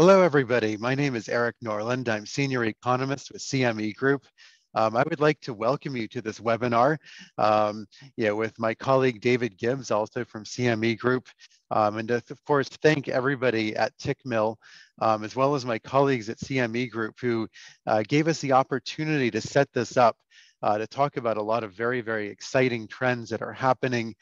Hello, everybody. My name is Erik Norland. I'm Senior Economist with CME Group. Um, I would like to welcome you to this webinar um, yeah, with my colleague David Gibbs, also from CME Group. Um, and to, of course, thank everybody at Tickmill, um, as well as my colleagues at CME Group who uh, gave us the opportunity to set this up uh, to talk about a lot of very, very exciting trends that are happening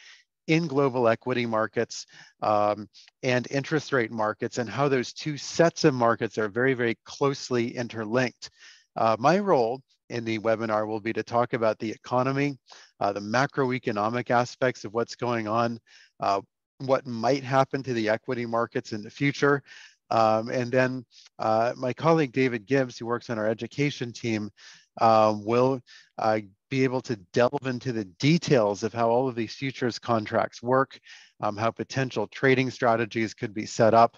in global equity markets um, and interest rate markets and how those two sets of markets are very, very closely interlinked. Uh, my role in the webinar will be to talk about the economy, uh, the macroeconomic aspects of what's going on, uh, what might happen to the equity markets in the future. Um, and then uh, my colleague David Gibbs, who works on our education team, um, will uh, be able to delve into the details of how all of these futures contracts work, um, how potential trading strategies could be set up.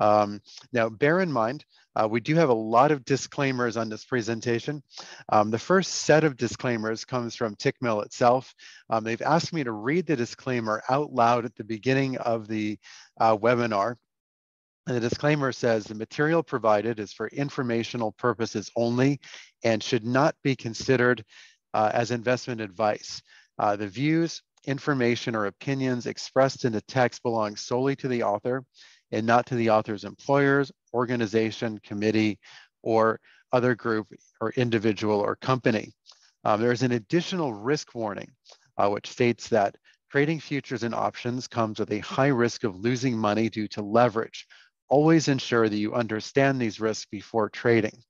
Um, now, bear in mind, uh, we do have a lot of disclaimers on this presentation. Um, the first set of disclaimers comes from Tickmill itself. Um, they've asked me to read the disclaimer out loud at the beginning of the uh, webinar. And the disclaimer says the material provided is for informational purposes only and should not be considered uh, as investment advice. Uh, the views, information, or opinions expressed in the text belong solely to the author and not to the author's employers, organization, committee, or other group or individual or company. Um, there is an additional risk warning, uh, which states that trading futures and options comes with a high risk of losing money due to leverage. Always ensure that you understand these risks before trading.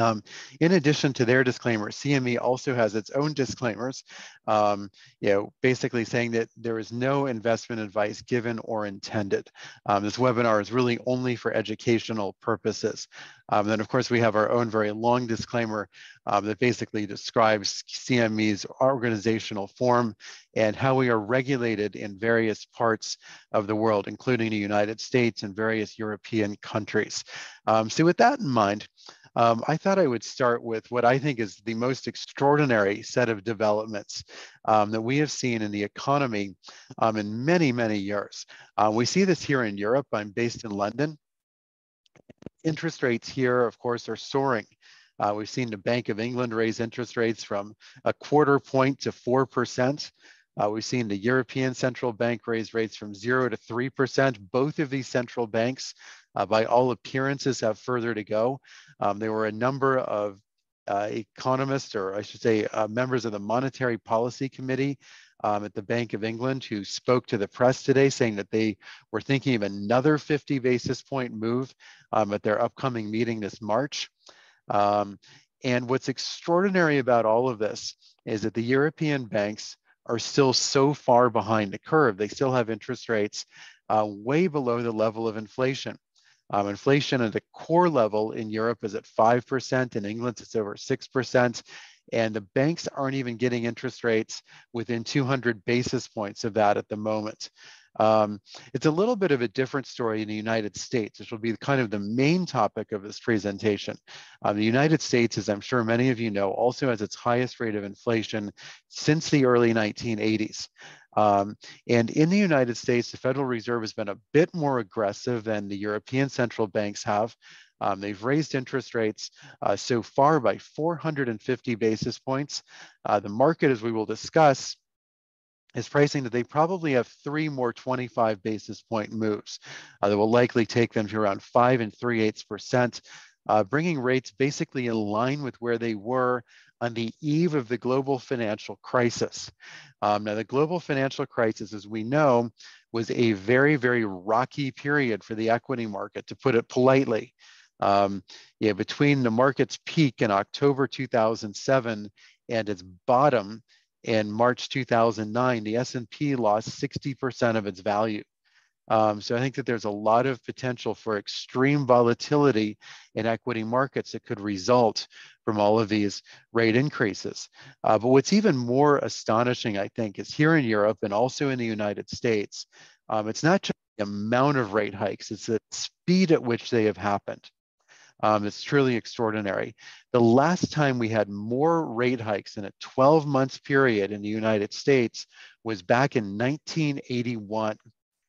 Um, in addition to their disclaimer, CME also has its own disclaimers, um, you know, basically saying that there is no investment advice given or intended. Um, this webinar is really only for educational purposes. Um, then, of course, we have our own very long disclaimer um, that basically describes CME's organizational form and how we are regulated in various parts of the world, including the United States and various European countries. Um, so with that in mind, um, I thought I would start with what I think is the most extraordinary set of developments um, that we have seen in the economy um, in many, many years. Uh, we see this here in Europe. I'm based in London. Interest rates here, of course, are soaring. Uh, we've seen the Bank of England raise interest rates from a quarter point to 4%. Uh, we've seen the European Central Bank raise rates from 0 to 3%. Both of these central banks uh, by all appearances have further to go. Um, there were a number of uh, economists, or I should say, uh, members of the Monetary Policy Committee um, at the Bank of England who spoke to the press today saying that they were thinking of another 50 basis point move um, at their upcoming meeting this March. Um, and what's extraordinary about all of this is that the European banks are still so far behind the curve. They still have interest rates uh, way below the level of inflation. Um, inflation at the core level in Europe is at 5%. In England, it's over 6%. And the banks aren't even getting interest rates within 200 basis points of that at the moment. Um, it's a little bit of a different story in the United States, which will be kind of the main topic of this presentation. Um, the United States, as I'm sure many of you know, also has its highest rate of inflation since the early 1980s. Um, and in the United States, the Federal Reserve has been a bit more aggressive than the European central banks have. Um, they've raised interest rates uh, so far by 450 basis points. Uh, the market, as we will discuss, is pricing that they probably have three more 25 basis point moves uh, that will likely take them to around five and three eighths percent, uh, bringing rates basically in line with where they were on the eve of the global financial crisis. Um, now, the global financial crisis, as we know, was a very, very rocky period for the equity market, to put it politely. Um, yeah, between the market's peak in October 2007 and its bottom in March 2009, the S&P lost 60% of its value. Um, so I think that there's a lot of potential for extreme volatility in equity markets that could result from all of these rate increases. Uh, but what's even more astonishing, I think, is here in Europe and also in the United States, um, it's not just the amount of rate hikes, it's the speed at which they have happened. Um, it's truly extraordinary. The last time we had more rate hikes in a 12 month period in the United States was back in 1981.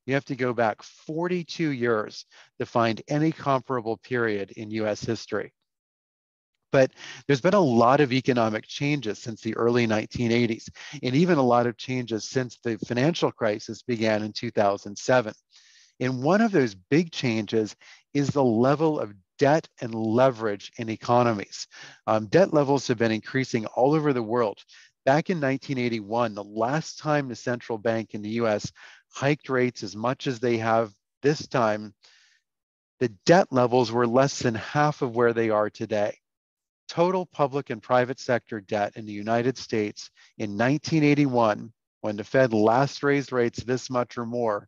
You have to go back 42 years to find any comparable period in US history. But there's been a lot of economic changes since the early 1980s, and even a lot of changes since the financial crisis began in 2007. And one of those big changes is the level of debt and leverage in economies. Um, debt levels have been increasing all over the world. Back in 1981, the last time the central bank in the US hiked rates as much as they have this time, the debt levels were less than half of where they are today total public and private sector debt in the United States in 1981, when the Fed last raised rates this much or more,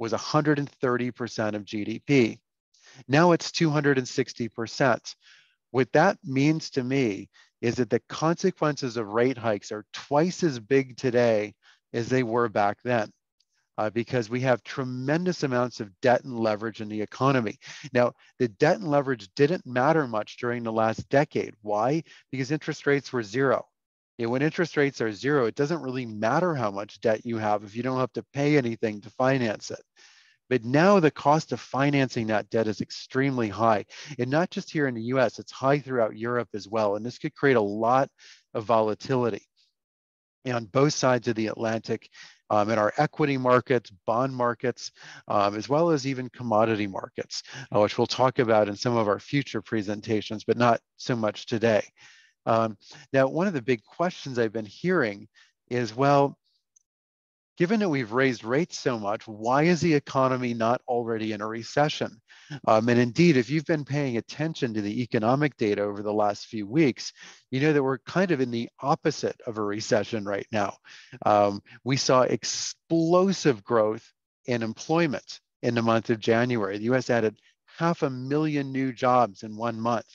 was 130% of GDP. Now it's 260%. What that means to me is that the consequences of rate hikes are twice as big today as they were back then uh, because we have tremendous amounts of debt and leverage in the economy. Now, the debt and leverage didn't matter much during the last decade. Why? Because interest rates were zero. And when interest rates are zero, it doesn't really matter how much debt you have if you don't have to pay anything to finance it. But now the cost of financing that debt is extremely high. And not just here in the US, it's high throughout Europe as well. And this could create a lot of volatility on both sides of the Atlantic um, in our equity markets, bond markets, um, as well as even commodity markets, uh, which we'll talk about in some of our future presentations, but not so much today. Um, now, one of the big questions I've been hearing is, well, given that we've raised rates so much, why is the economy not already in a recession? Um, and indeed, if you've been paying attention to the economic data over the last few weeks, you know that we're kind of in the opposite of a recession right now. Um, we saw explosive growth in employment in the month of January. The US added half a million new jobs in one month.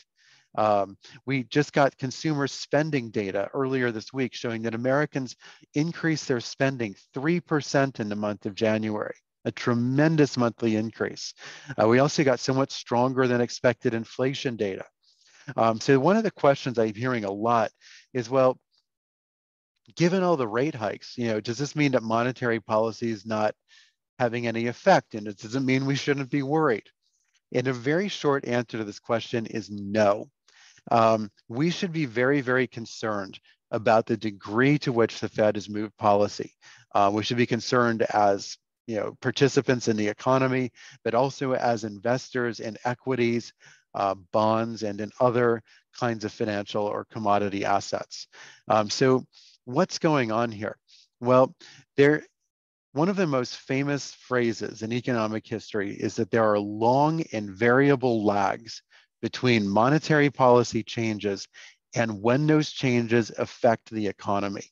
Um, we just got consumer spending data earlier this week showing that Americans increased their spending 3% in the month of January, a tremendous monthly increase. Uh, we also got somewhat stronger than expected inflation data. Um, so one of the questions I'm hearing a lot is, well, given all the rate hikes, you know, does this mean that monetary policy is not having any effect? And it doesn't mean we shouldn't be worried. And a very short answer to this question is no um, we should be very, very concerned about the degree to which the Fed has moved policy. Uh, we should be concerned as you know participants in the economy, but also as investors in equities, uh, bonds, and in other kinds of financial or commodity assets. Um, so, what's going on here? Well, there. One of the most famous phrases in economic history is that there are long and variable lags between monetary policy changes and when those changes affect the economy.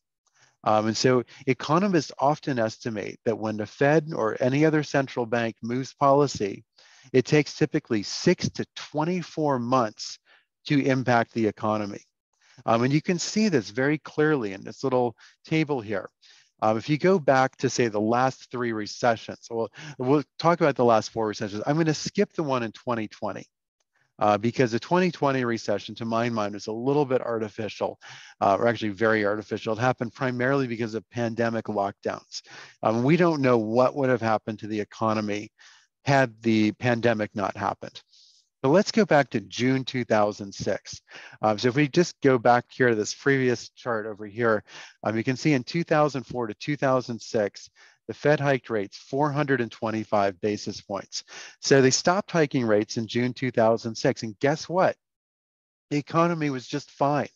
Um, and so economists often estimate that when the Fed or any other central bank moves policy, it takes typically six to 24 months to impact the economy. Um, and you can see this very clearly in this little table here. Um, if you go back to say the last three recessions, we'll, we'll talk about the last four recessions. I'm going to skip the one in 2020 uh, because the 2020 recession, to my mind, was a little bit artificial, uh, or actually very artificial. It happened primarily because of pandemic lockdowns. Um, we don't know what would have happened to the economy had the pandemic not happened. But let's go back to June 2006. Um, so if we just go back here to this previous chart over here, um, you can see in 2004 to 2006, the Fed hiked rates 425 basis points. So they stopped hiking rates in June 2006. And guess what? The economy was just fine.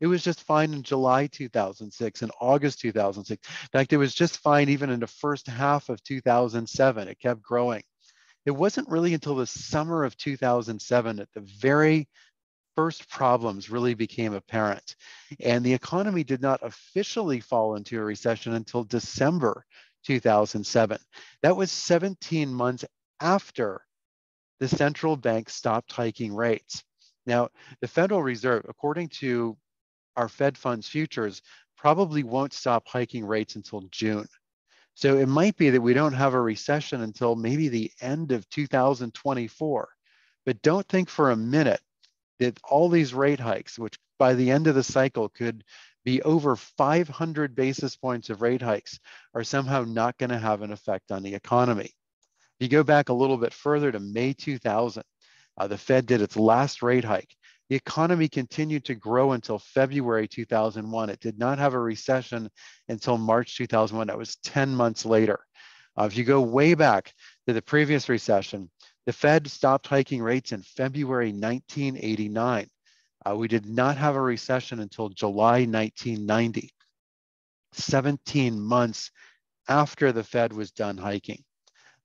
It was just fine in July 2006 and August 2006. In fact, it was just fine even in the first half of 2007. It kept growing. It wasn't really until the summer of 2007 that the very first problems really became apparent. And the economy did not officially fall into a recession until December 2007. That was 17 months after the central bank stopped hiking rates. Now, the Federal Reserve, according to our Fed funds futures, probably won't stop hiking rates until June. So it might be that we don't have a recession until maybe the end of 2024. But don't think for a minute that all these rate hikes, which by the end of the cycle could be over 500 basis points of rate hikes are somehow not going to have an effect on the economy. If you go back a little bit further to May 2000, uh, the Fed did its last rate hike. The economy continued to grow until February 2001. It did not have a recession until March 2001. That was 10 months later. Uh, if you go way back to the previous recession, the Fed stopped hiking rates in February 1989. Uh, we did not have a recession until July 1990, 17 months after the Fed was done hiking.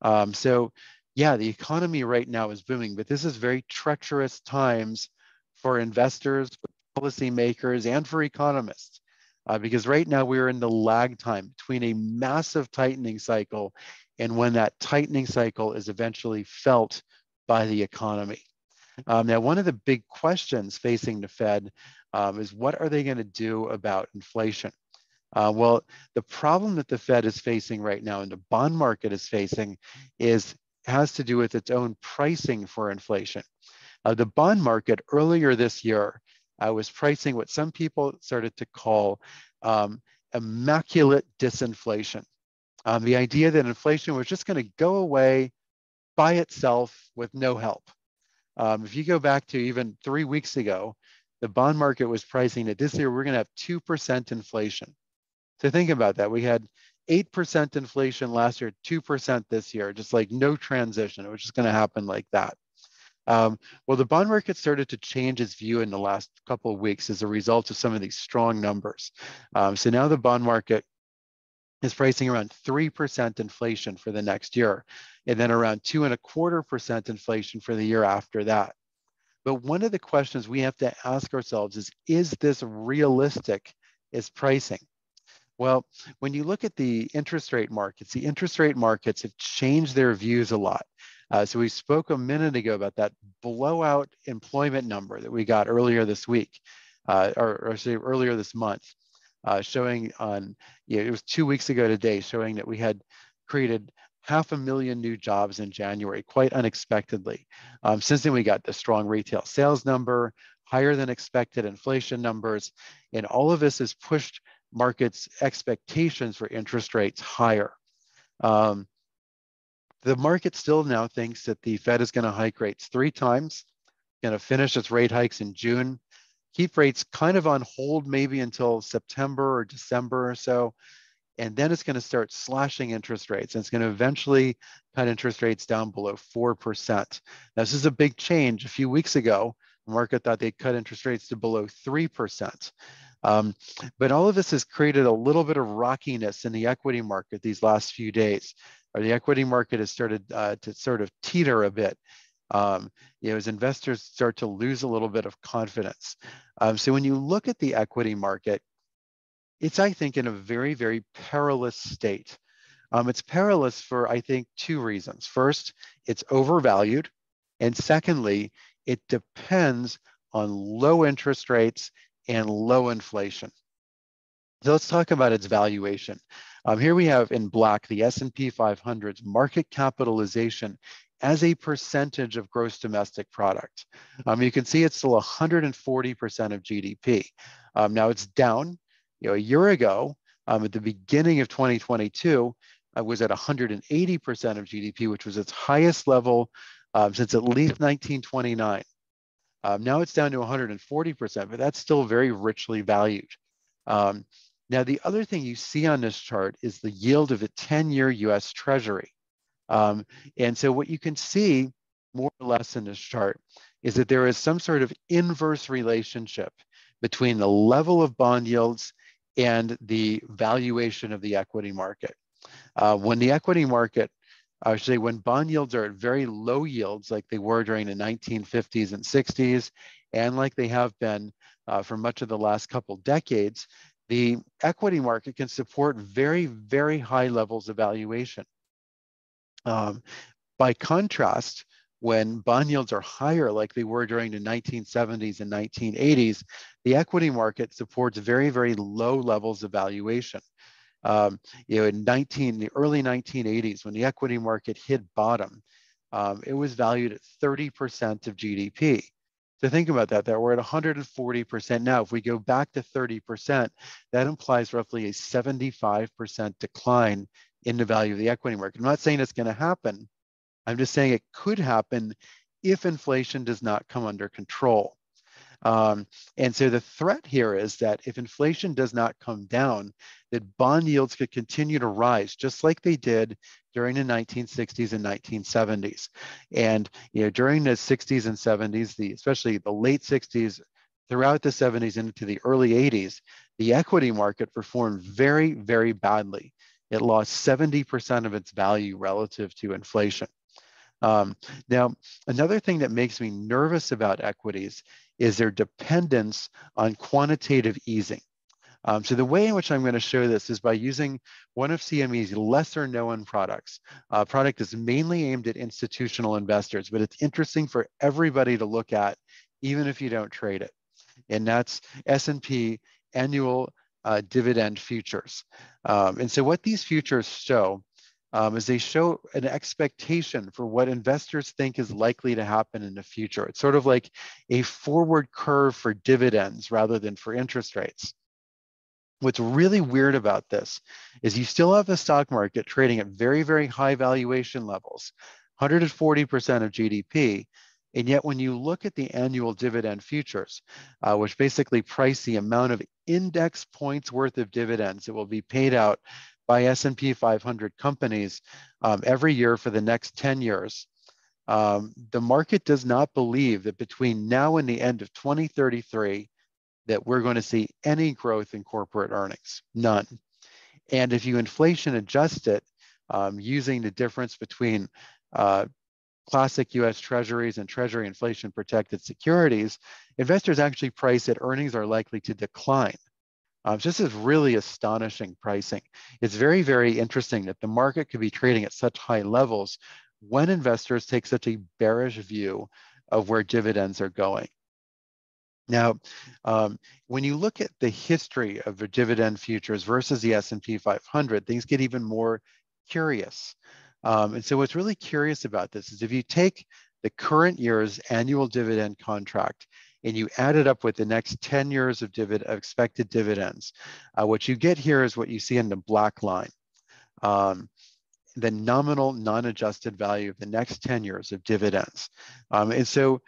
Um, so, yeah, the economy right now is booming, but this is very treacherous times for investors, for policymakers, and for economists. Uh, because right now we're in the lag time between a massive tightening cycle and when that tightening cycle is eventually felt by the economy. Um, now, one of the big questions facing the Fed um, is what are they going to do about inflation? Uh, well, the problem that the Fed is facing right now and the bond market is facing is has to do with its own pricing for inflation. Uh, the bond market earlier this year uh, was pricing what some people started to call um, immaculate disinflation. Um, the idea that inflation was just going to go away by itself with no help. Um, if you go back to even three weeks ago, the bond market was pricing that this year we're going to have 2% inflation. So think about that. We had 8% inflation last year, 2% this year, just like no transition. It was just going to happen like that. Um, well, the bond market started to change its view in the last couple of weeks as a result of some of these strong numbers. Um, so now the bond market is pricing around 3% inflation for the next year, and then around two and a quarter percent inflation for the year after that. But one of the questions we have to ask ourselves is, is this realistic as pricing? Well, when you look at the interest rate markets, the interest rate markets have changed their views a lot. Uh, so we spoke a minute ago about that blowout employment number that we got earlier this week, uh, or, or say earlier this month uh, showing on, yeah, it was two weeks ago today, showing that we had created half a million new jobs in January, quite unexpectedly. Um, since then, we got the strong retail sales number, higher than expected inflation numbers, and all of this has pushed markets' expectations for interest rates higher. Um, the market still now thinks that the Fed is going to hike rates three times, going to finish its rate hikes in June, keep rates kind of on hold maybe until September or December or so. And then it's going to start slashing interest rates. And it's going to eventually cut interest rates down below 4%. Now, this is a big change. A few weeks ago, the market thought they'd cut interest rates to below 3%. Um, but all of this has created a little bit of rockiness in the equity market these last few days. Or the equity market has started uh, to sort of teeter a bit um, you know, as investors start to lose a little bit of confidence. Um, so when you look at the equity market, it's, I think, in a very, very perilous state. Um, it's perilous for, I think, two reasons. First, it's overvalued. And secondly, it depends on low interest rates and low inflation. So let's talk about its valuation. Um, here we have in black the S&P 500's market capitalization as a percentage of gross domestic product. Um, you can see it's still 140% of GDP. Um, now it's down. You know, a year ago, um, at the beginning of 2022, it was at 180% of GDP, which was its highest level um, since at least 1929. Um, now it's down to 140%, but that's still very richly valued. Um, now, the other thing you see on this chart is the yield of a 10-year US Treasury. Um, and so what you can see more or less in this chart is that there is some sort of inverse relationship between the level of bond yields and the valuation of the equity market. Uh, when the equity market, I should say, when bond yields are at very low yields, like they were during the 1950s and 60s, and like they have been uh, for much of the last couple decades, the equity market can support very, very high levels of valuation. Um, by contrast, when bond yields are higher, like they were during the 1970s and 1980s, the equity market supports very, very low levels of valuation. Um, you know, in 19, the early 1980s, when the equity market hit bottom, um, it was valued at 30% of GDP. So think about that, that we're at 140% now. If we go back to 30%, that implies roughly a 75% decline in the value of the equity market. I'm not saying it's going to happen. I'm just saying it could happen if inflation does not come under control. Um, and so the threat here is that if inflation does not come down, that bond yields could continue to rise just like they did during the 1960s and 1970s. And you know, during the 60s and 70s, the especially the late 60s, throughout the 70s into the early 80s, the equity market performed very, very badly. It lost 70% of its value relative to inflation. Um, now, another thing that makes me nervous about equities is their dependence on quantitative easing. Um, so the way in which I'm going to show this is by using one of CME's lesser known products. A product is mainly aimed at institutional investors, but it's interesting for everybody to look at, even if you don't trade it. And that's S&P annual uh, dividend futures. Um, and so what these futures show um, is they show an expectation for what investors think is likely to happen in the future. It's sort of like a forward curve for dividends rather than for interest rates. What's really weird about this is you still have the stock market trading at very, very high valuation levels, 140% of GDP. And yet, when you look at the annual dividend futures, uh, which basically price the amount of index points worth of dividends that will be paid out by S&P 500 companies um, every year for the next 10 years. Um, the market does not believe that between now and the end of 2033 that we're going to see any growth in corporate earnings, none. And if you inflation adjust it um, using the difference between uh, classic US treasuries and treasury inflation protected securities, investors actually price that earnings are likely to decline um, this is really astonishing pricing. It's very, very interesting that the market could be trading at such high levels when investors take such a bearish view of where dividends are going. Now, um, when you look at the history of the dividend futures versus the S&P 500, things get even more curious. Um, and so what's really curious about this is if you take the current year's annual dividend contract and you add it up with the next 10 years of, divid expected dividends, uh, what you get here is what you see in the black line. Um, the nominal non-adjusted value of the next 10 years of dividends. Um, and so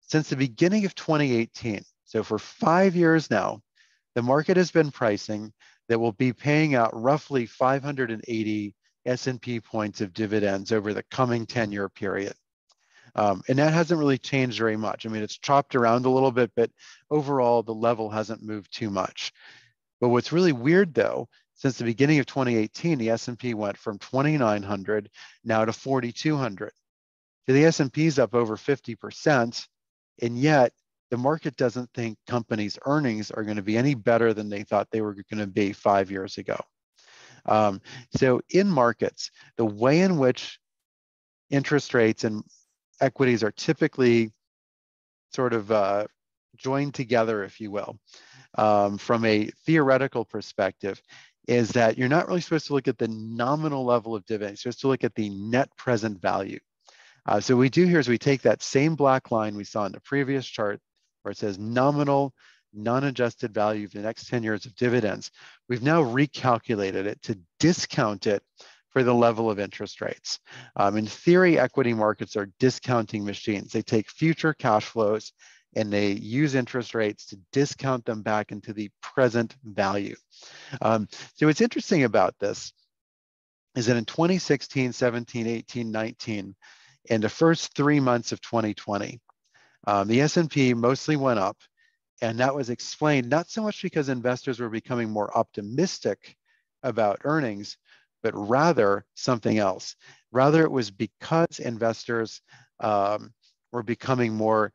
since the beginning of 2018, so for five years now, the market has been pricing that will be paying out roughly 580 S&P points of dividends over the coming 10-year period. Um, and that hasn't really changed very much. I mean, it's chopped around a little bit, but overall the level hasn't moved too much. But what's really weird though, since the beginning of 2018, the S&P went from 2,900 now to 4,200. So the S&P is up over 50%, and yet the market doesn't think companies' earnings are going to be any better than they thought they were going to be five years ago. Um, so in markets, the way in which interest rates and equities are typically sort of uh, joined together, if you will, um, from a theoretical perspective, is that you're not really supposed to look at the nominal level of dividends, you're supposed to look at the net present value. Uh, so what we do here is we take that same black line we saw in the previous chart where it says nominal non-adjusted value of the next 10 years of dividends. We've now recalculated it to discount it for the level of interest rates. Um, in theory, equity markets are discounting machines. They take future cash flows and they use interest rates to discount them back into the present value. Um, so what's interesting about this is that in 2016, 17, 18, 19, and the first three months of 2020, um, the S&P mostly went up, and that was explained not so much because investors were becoming more optimistic about earnings, but rather something else. Rather, it was because investors um, were becoming more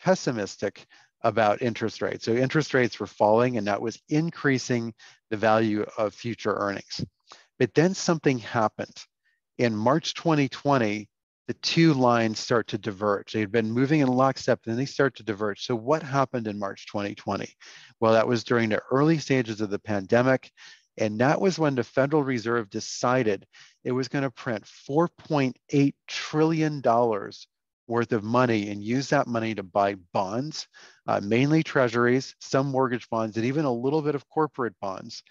pessimistic about interest rates. So interest rates were falling and that was increasing the value of future earnings. But then something happened. In March 2020, the two lines start to diverge. They had been moving in lockstep, and then they start to diverge. So what happened in March 2020? Well, that was during the early stages of the pandemic. And that was when the Federal Reserve decided it was going to print $4.8 trillion worth of money and use that money to buy bonds, uh, mainly treasuries, some mortgage bonds, and even a little bit of corporate bonds.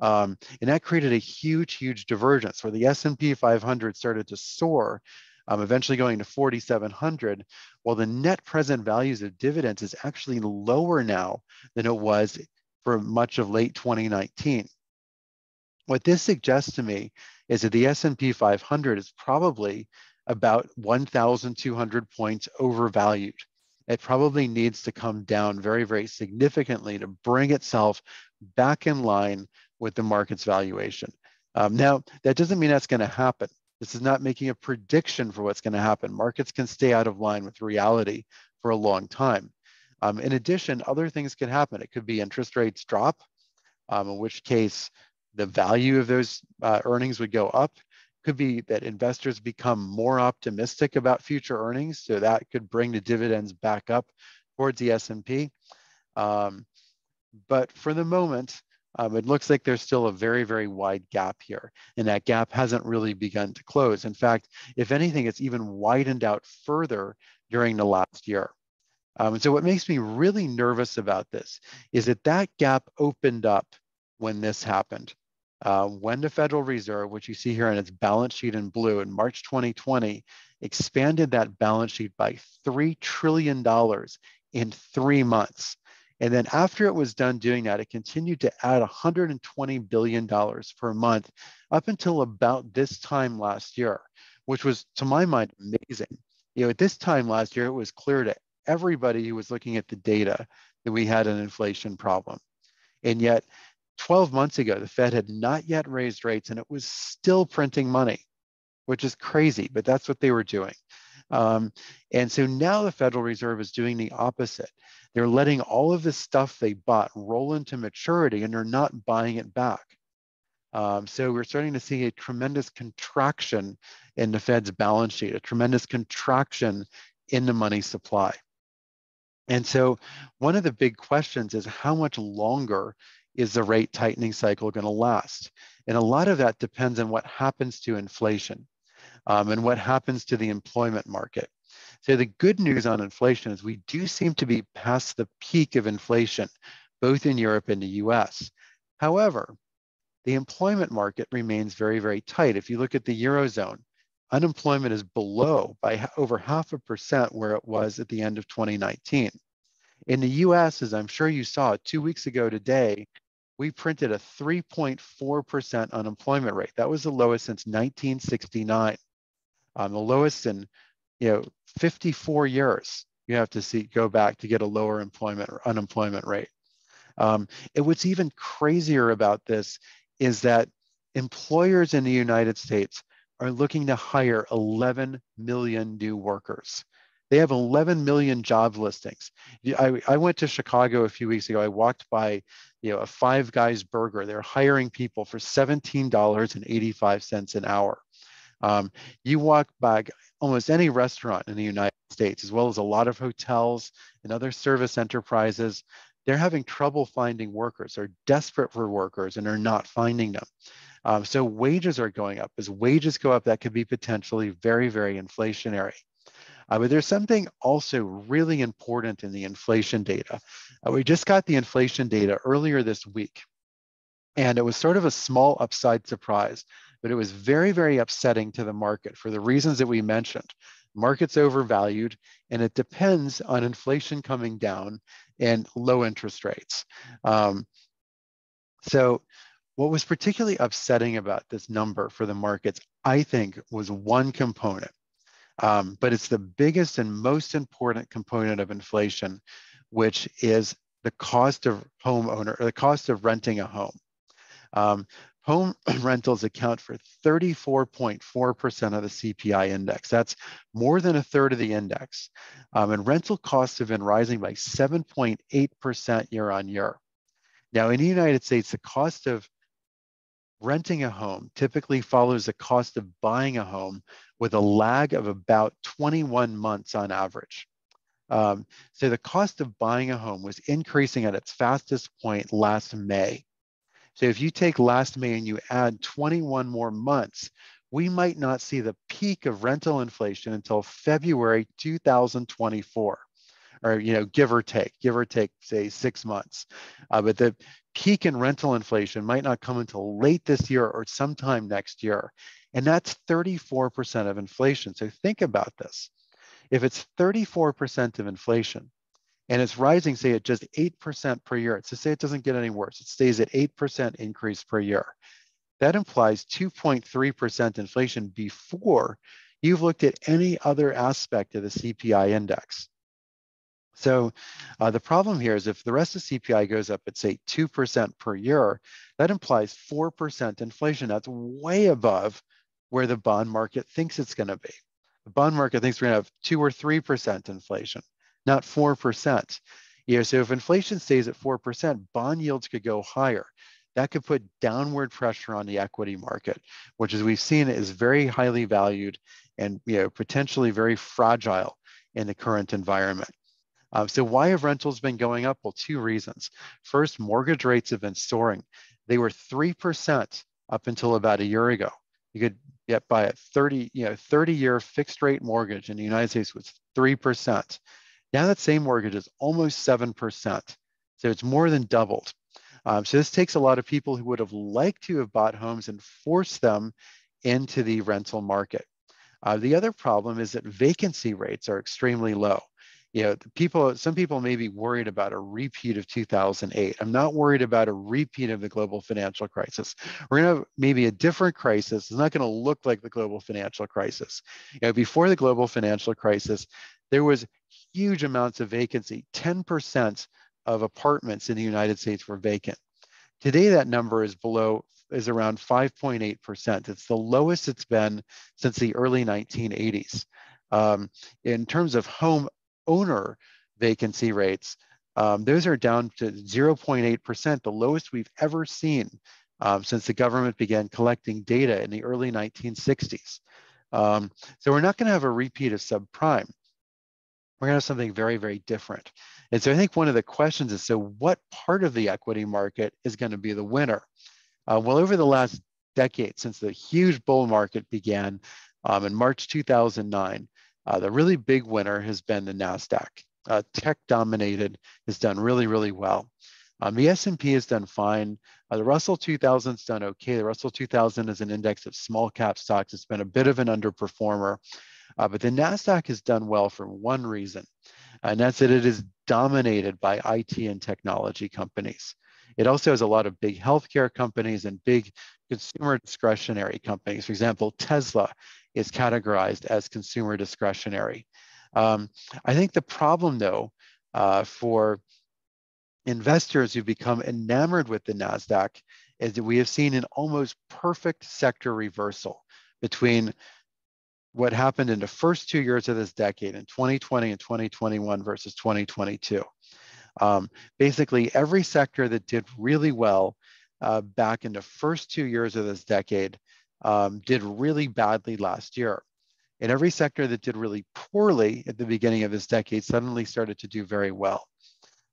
Um, and that created a huge, huge divergence where the S&P 500 started to soar, um, eventually going to 4,700, while the net present values of dividends is actually lower now than it was for much of late 2019. What this suggests to me is that the S&P 500 is probably about 1,200 points overvalued. It probably needs to come down very, very significantly to bring itself back in line with the market's valuation. Um, now, that doesn't mean that's going to happen. This is not making a prediction for what's going to happen. Markets can stay out of line with reality for a long time. Um, in addition, other things can happen. It could be interest rates drop, um, in which case the value of those uh, earnings would go up. Could be that investors become more optimistic about future earnings, so that could bring the dividends back up towards the S&P. Um, but for the moment, um, it looks like there's still a very, very wide gap here, and that gap hasn't really begun to close. In fact, if anything, it's even widened out further during the last year. Um, so what makes me really nervous about this is that that gap opened up when this happened. Uh, when the Federal Reserve, which you see here on its balance sheet in blue in March 2020, expanded that balance sheet by $3 trillion in three months. And then after it was done doing that, it continued to add $120 billion per month up until about this time last year, which was, to my mind, amazing. You know, at this time last year, it was clear to everybody who was looking at the data that we had an inflation problem. And yet, 12 months ago, the Fed had not yet raised rates and it was still printing money, which is crazy, but that's what they were doing. Um, and so now the Federal Reserve is doing the opposite. They're letting all of the stuff they bought roll into maturity and they're not buying it back. Um, so we're starting to see a tremendous contraction in the Fed's balance sheet, a tremendous contraction in the money supply. And so one of the big questions is how much longer is the rate tightening cycle going to last? And a lot of that depends on what happens to inflation um, and what happens to the employment market. So the good news on inflation is we do seem to be past the peak of inflation, both in Europe and the US. However, the employment market remains very, very tight. If you look at the Eurozone, unemployment is below by over half a percent where it was at the end of 2019. In the US, as I'm sure you saw two weeks ago today, we printed a 3.4% unemployment rate. That was the lowest since 1969, um, the lowest in you know 54 years. You have to see go back to get a lower employment or unemployment rate. Um, and what's even crazier about this is that employers in the United States are looking to hire 11 million new workers. They have 11 million job listings. I, I went to Chicago a few weeks ago. I walked by you know, a Five Guys burger. They're hiring people for $17.85 an hour. Um, you walk by almost any restaurant in the United States, as well as a lot of hotels and other service enterprises, they're having trouble finding workers. They're desperate for workers and are not finding them. Um, so wages are going up. As wages go up, that could be potentially very, very inflationary. Uh, but there's something also really important in the inflation data. Uh, we just got the inflation data earlier this week, and it was sort of a small upside surprise, but it was very, very upsetting to the market for the reasons that we mentioned. Market's overvalued, and it depends on inflation coming down and low interest rates. Um, so what was particularly upsetting about this number for the markets, I think, was one component. Um, but it's the biggest and most important component of inflation, which is the cost of home owner, the cost of renting a home. Um, home rentals account for 34.4% of the CPI index. That's more than a third of the index. Um, and rental costs have been rising by 7.8% year on year. Now, in the United States, the cost of renting a home typically follows the cost of buying a home with a lag of about 21 months on average. Um, so the cost of buying a home was increasing at its fastest point last May. So if you take last May and you add 21 more months, we might not see the peak of rental inflation until February 2024 or you know give or take give or take say six months. Uh, but the peak in rental inflation might not come until late this year or sometime next year. And that's 34% of inflation. So think about this. If it's 34% of inflation and it's rising, say at just 8% per year, to say it doesn't get any worse. It stays at 8% increase per year. That implies 2.3% inflation before you've looked at any other aspect of the CPI index. So uh, the problem here is if the rest of CPI goes up at say 2% per year, that implies 4% inflation. That's way above where the bond market thinks it's going to be. The bond market thinks we're going to have 2 or 3% inflation, not 4%. You know, so if inflation stays at 4%, bond yields could go higher. That could put downward pressure on the equity market, which as we've seen is very highly valued and you know potentially very fragile in the current environment. Uh, so why have rentals been going up? Well, two reasons. First, mortgage rates have been soaring. They were 3% up until about a year ago. You could get by a 30, you know, 30 year fixed rate mortgage in the United States was 3%. Now that same mortgage is almost 7%. So it's more than doubled. Um, so this takes a lot of people who would have liked to have bought homes and forced them into the rental market. Uh, the other problem is that vacancy rates are extremely low you know, people, some people may be worried about a repeat of 2008. I'm not worried about a repeat of the global financial crisis. We're going to have maybe a different crisis. It's not going to look like the global financial crisis. You know, before the global financial crisis, there was huge amounts of vacancy. 10% of apartments in the United States were vacant. Today, that number is below is around 5.8%. It's the lowest it's been since the early 1980s. Um, in terms of home owner vacancy rates, um, those are down to 0.8%, the lowest we've ever seen um, since the government began collecting data in the early 1960s. Um, so we're not going to have a repeat of subprime. We're going to have something very, very different. And so I think one of the questions is, so what part of the equity market is going to be the winner? Uh, well, over the last decade, since the huge bull market began um, in March 2009, uh, the really big winner has been the NASDAQ. Uh, tech dominated has done really, really well. Um, the S&P has done fine. Uh, the Russell 2000 has done okay. The Russell 2000 is an index of small cap stocks. It's been a bit of an underperformer, uh, but the NASDAQ has done well for one reason, and that's that it is dominated by IT and technology companies. It also has a lot of big healthcare companies and big consumer discretionary companies. For example, Tesla is categorized as consumer discretionary. Um, I think the problem, though, uh, for investors who've become enamored with the NASDAQ is that we have seen an almost perfect sector reversal between what happened in the first two years of this decade in 2020 and 2021 versus 2022. Um, basically, every sector that did really well uh, back in the first two years of this decade um, did really badly last year. And every sector that did really poorly at the beginning of this decade suddenly started to do very well.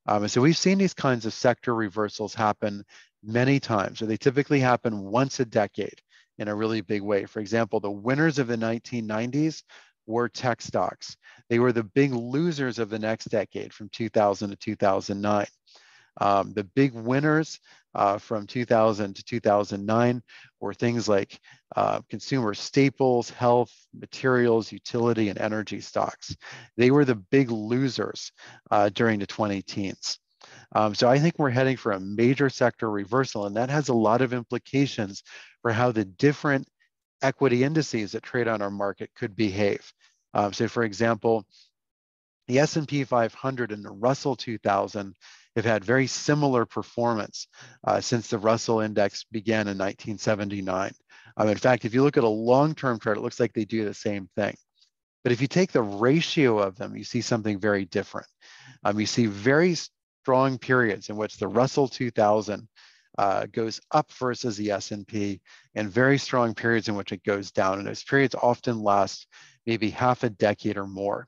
Um, and so we've seen these kinds of sector reversals happen many times, or they typically happen once a decade in a really big way. For example, the winners of the 1990s were tech stocks. They were the big losers of the next decade from 2000 to 2009. Um, the big winners uh, from 2000 to 2009 were things like uh, consumer staples, health, materials, utility, and energy stocks. They were the big losers uh, during the 20 teens. Um, so I think we're heading for a major sector reversal, and that has a lot of implications for how the different equity indices that trade on our market could behave. Um, so for example, the S&P 500 and the Russell 2000 have had very similar performance uh, since the Russell index began in 1979. Um, in fact, if you look at a long-term chart, it looks like they do the same thing. But if you take the ratio of them, you see something very different. Um, you see very strong periods in which the Russell 2000 uh, goes up versus the S&P and very strong periods in which it goes down. And those periods often last maybe half a decade or more.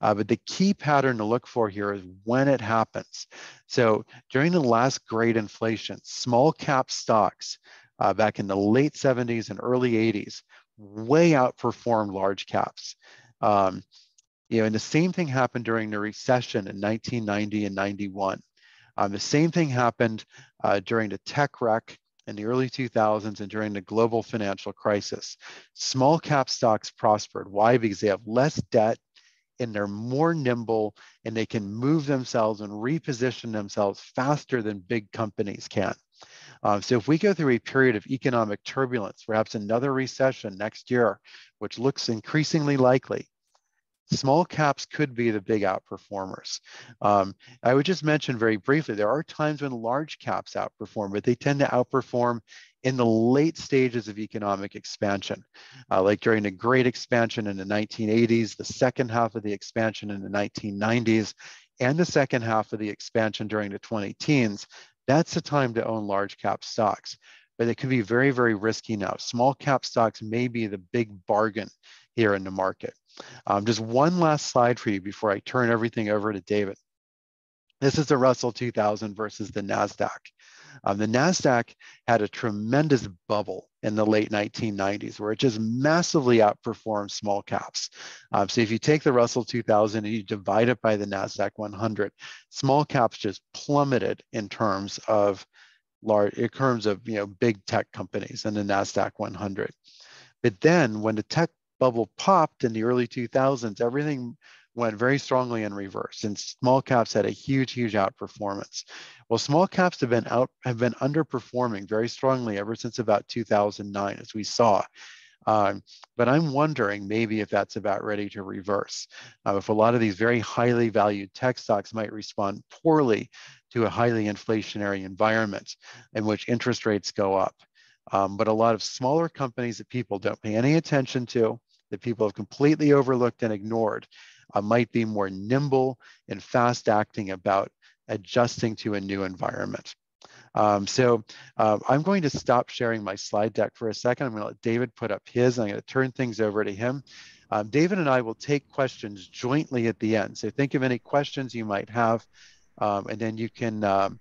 Uh, but the key pattern to look for here is when it happens. So during the last great inflation, small cap stocks uh, back in the late 70s and early 80s way outperformed large caps. Um, you know, and the same thing happened during the recession in 1990 and 91. Um, the same thing happened uh, during the tech wreck in the early 2000s and during the global financial crisis. Small cap stocks prospered. Why? Because they have less debt and they're more nimble and they can move themselves and reposition themselves faster than big companies can. Um, so if we go through a period of economic turbulence, perhaps another recession next year, which looks increasingly likely, small caps could be the big outperformers. Um, I would just mention very briefly, there are times when large caps outperform, but they tend to outperform in the late stages of economic expansion, uh, like during the great expansion in the 1980s, the second half of the expansion in the 1990s, and the second half of the expansion during the 20 teens. That's the time to own large cap stocks, but it can be very, very risky now. Small cap stocks may be the big bargain here in the market. Um, just one last slide for you before I turn everything over to David. This is the Russell 2000 versus the NASDAQ. Um, the NASDAQ had a tremendous bubble in the late 1990s where it just massively outperformed small caps. Um, so if you take the Russell 2000 and you divide it by the NASDAQ 100, small caps just plummeted in terms of large, in terms of you know big tech companies in the NASDAQ 100. But then when the tech bubble popped in the early 2000s, everything went very strongly in reverse and small caps had a huge huge outperformance. Well small caps have been out have been underperforming very strongly ever since about 2009 as we saw. Um, but i'm wondering maybe if that's about ready to reverse uh, if a lot of these very highly valued tech stocks might respond poorly to a highly inflationary environment in which interest rates go up. Um, but a lot of smaller companies that people don't pay any attention to that people have completely overlooked and ignored might be more nimble and fast acting about adjusting to a new environment. Um, so uh, I'm going to stop sharing my slide deck for a second. I'm going to let David put up his. I'm going to turn things over to him. Um, David and I will take questions jointly at the end. So think of any questions you might have, um, and then you can um,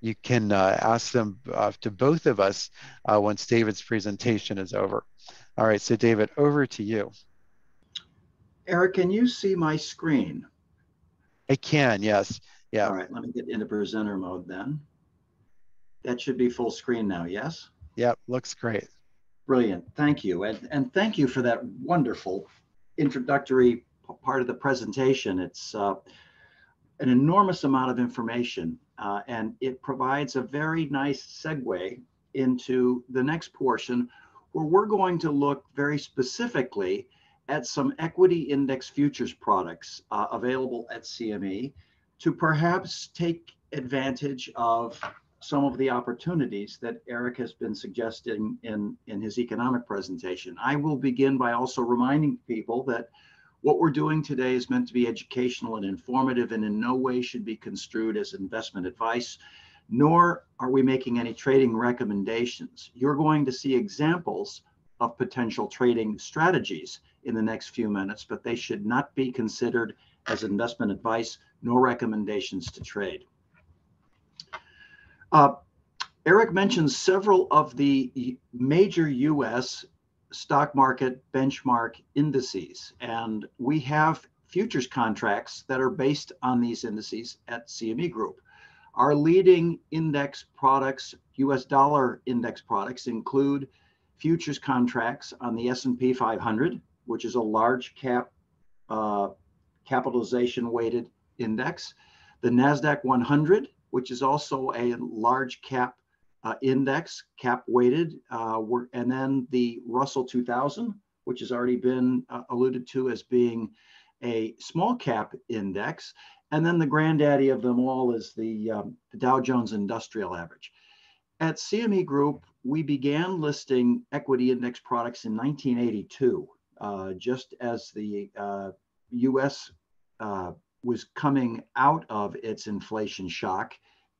you can uh, ask them uh, to both of us uh, once David's presentation is over. All right, so David, over to you. Erik, can you see my screen? I can, yes. Yeah. All right, let me get into presenter mode then. That should be full screen now, yes? Yep, looks great. Brilliant, thank you. And, and thank you for that wonderful introductory part of the presentation. It's uh, an enormous amount of information uh, and it provides a very nice segue into the next portion where we're going to look very specifically at some equity index futures products uh, available at CME to perhaps take advantage of some of the opportunities that Erik has been suggesting in, in his economic presentation. I will begin by also reminding people that what we're doing today is meant to be educational and informative and in no way should be construed as investment advice, nor are we making any trading recommendations. You're going to see examples of potential trading strategies in the next few minutes, but they should not be considered as investment advice nor recommendations to trade. Uh, Erik mentioned several of the major US stock market benchmark indices, and we have futures contracts that are based on these indices at CME Group. Our leading index products, US dollar index products, include futures contracts on the S&P 500, which is a large cap uh, capitalization weighted index, the NASDAQ 100, which is also a large cap uh, index, cap weighted, uh, and then the Russell 2000, which has already been uh, alluded to as being a small cap index. And then the granddaddy of them all is the, um, Dow Jones Industrial Average. At CME Group, we began listing equity index products in 1982, uh, just as the US uh, uh, was coming out of its inflation shock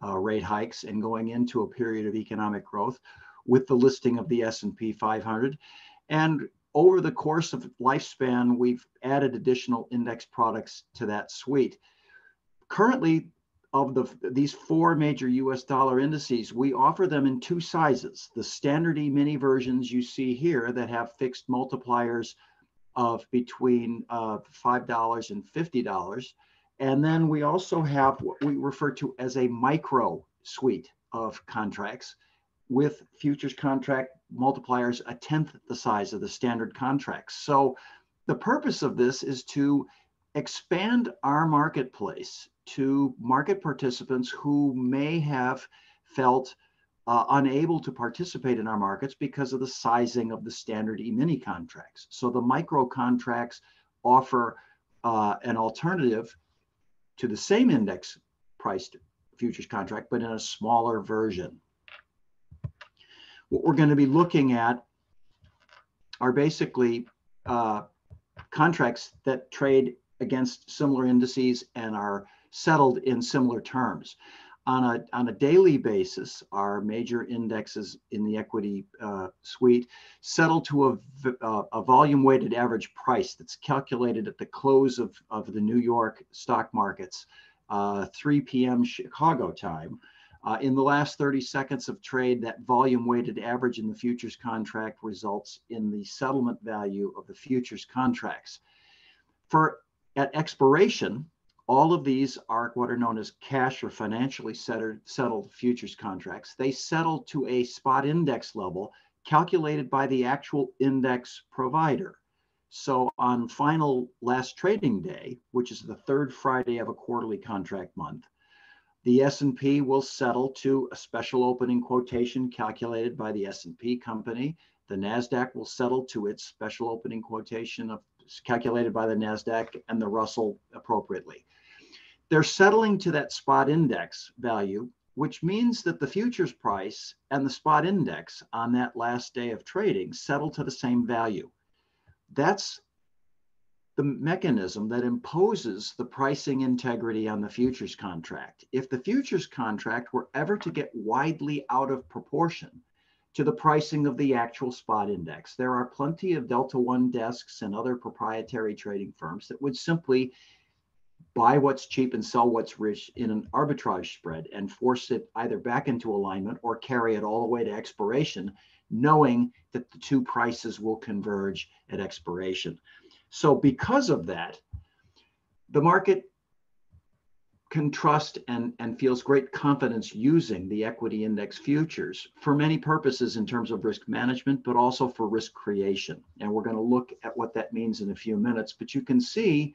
uh, rate hikes and going into a period of economic growth with the listing of the S&P 500. And over the course of lifespan, we've added additional index products to that suite. Currently, of the these four major US dollar indices, we offer them in two sizes. The standard E mini versions you see here that have fixed multipliers of between uh, $5 and $50. And then we also have what we refer to as a micro suite of contracts with futures contract multipliers a tenth the size of the standard contracts. So the purpose of this is to expand our marketplace to market participants who may have felt uh, unable to participate in our markets because of the sizing of the standard E-mini contracts. So the micro contracts offer uh, an alternative to the same index priced futures contract, but in a smaller version. What we're going to be looking at are basically uh, contracts that trade against similar indices and are settled in similar terms. On a, on a daily basis, our major indexes in the equity uh, suite settle to a, uh, a volume weighted average price that's calculated at the close of, of the New York stock markets, uh, 3 p.m. Chicago time. Uh, in the last 30 seconds of trade, that volume weighted average in the futures contract results in the settlement value of the futures contracts. For at expiration, all of these are what are known as cash or financially settled futures contracts. They settle to a spot index level calculated by the actual index provider. So on final last trading day, which is the third Friday of a quarterly contract month, the S&P will settle to a special opening quotation calculated by the S&P company. The Nasdaq will settle to its special opening quotation of calculated by the NASDAQ and the Russell appropriately. They're settling to that spot index value, which means that the futures price and the spot index on that last day of trading settle to the same value. That's the mechanism that imposes the pricing integrity on the futures contract. If the futures contract were ever to get widely out of proportion, to the pricing of the actual spot index. There are plenty of Delta One desks and other proprietary trading firms that would simply buy what's cheap and sell what's rich in an arbitrage spread and force it either back into alignment or carry it all the way to expiration, knowing that the two prices will converge at expiration. So, because of that, the market can trust and, and feels great confidence using the equity index futures for many purposes in terms of risk management, but also for risk creation. And we're going to look at what that means in a few minutes. But you can see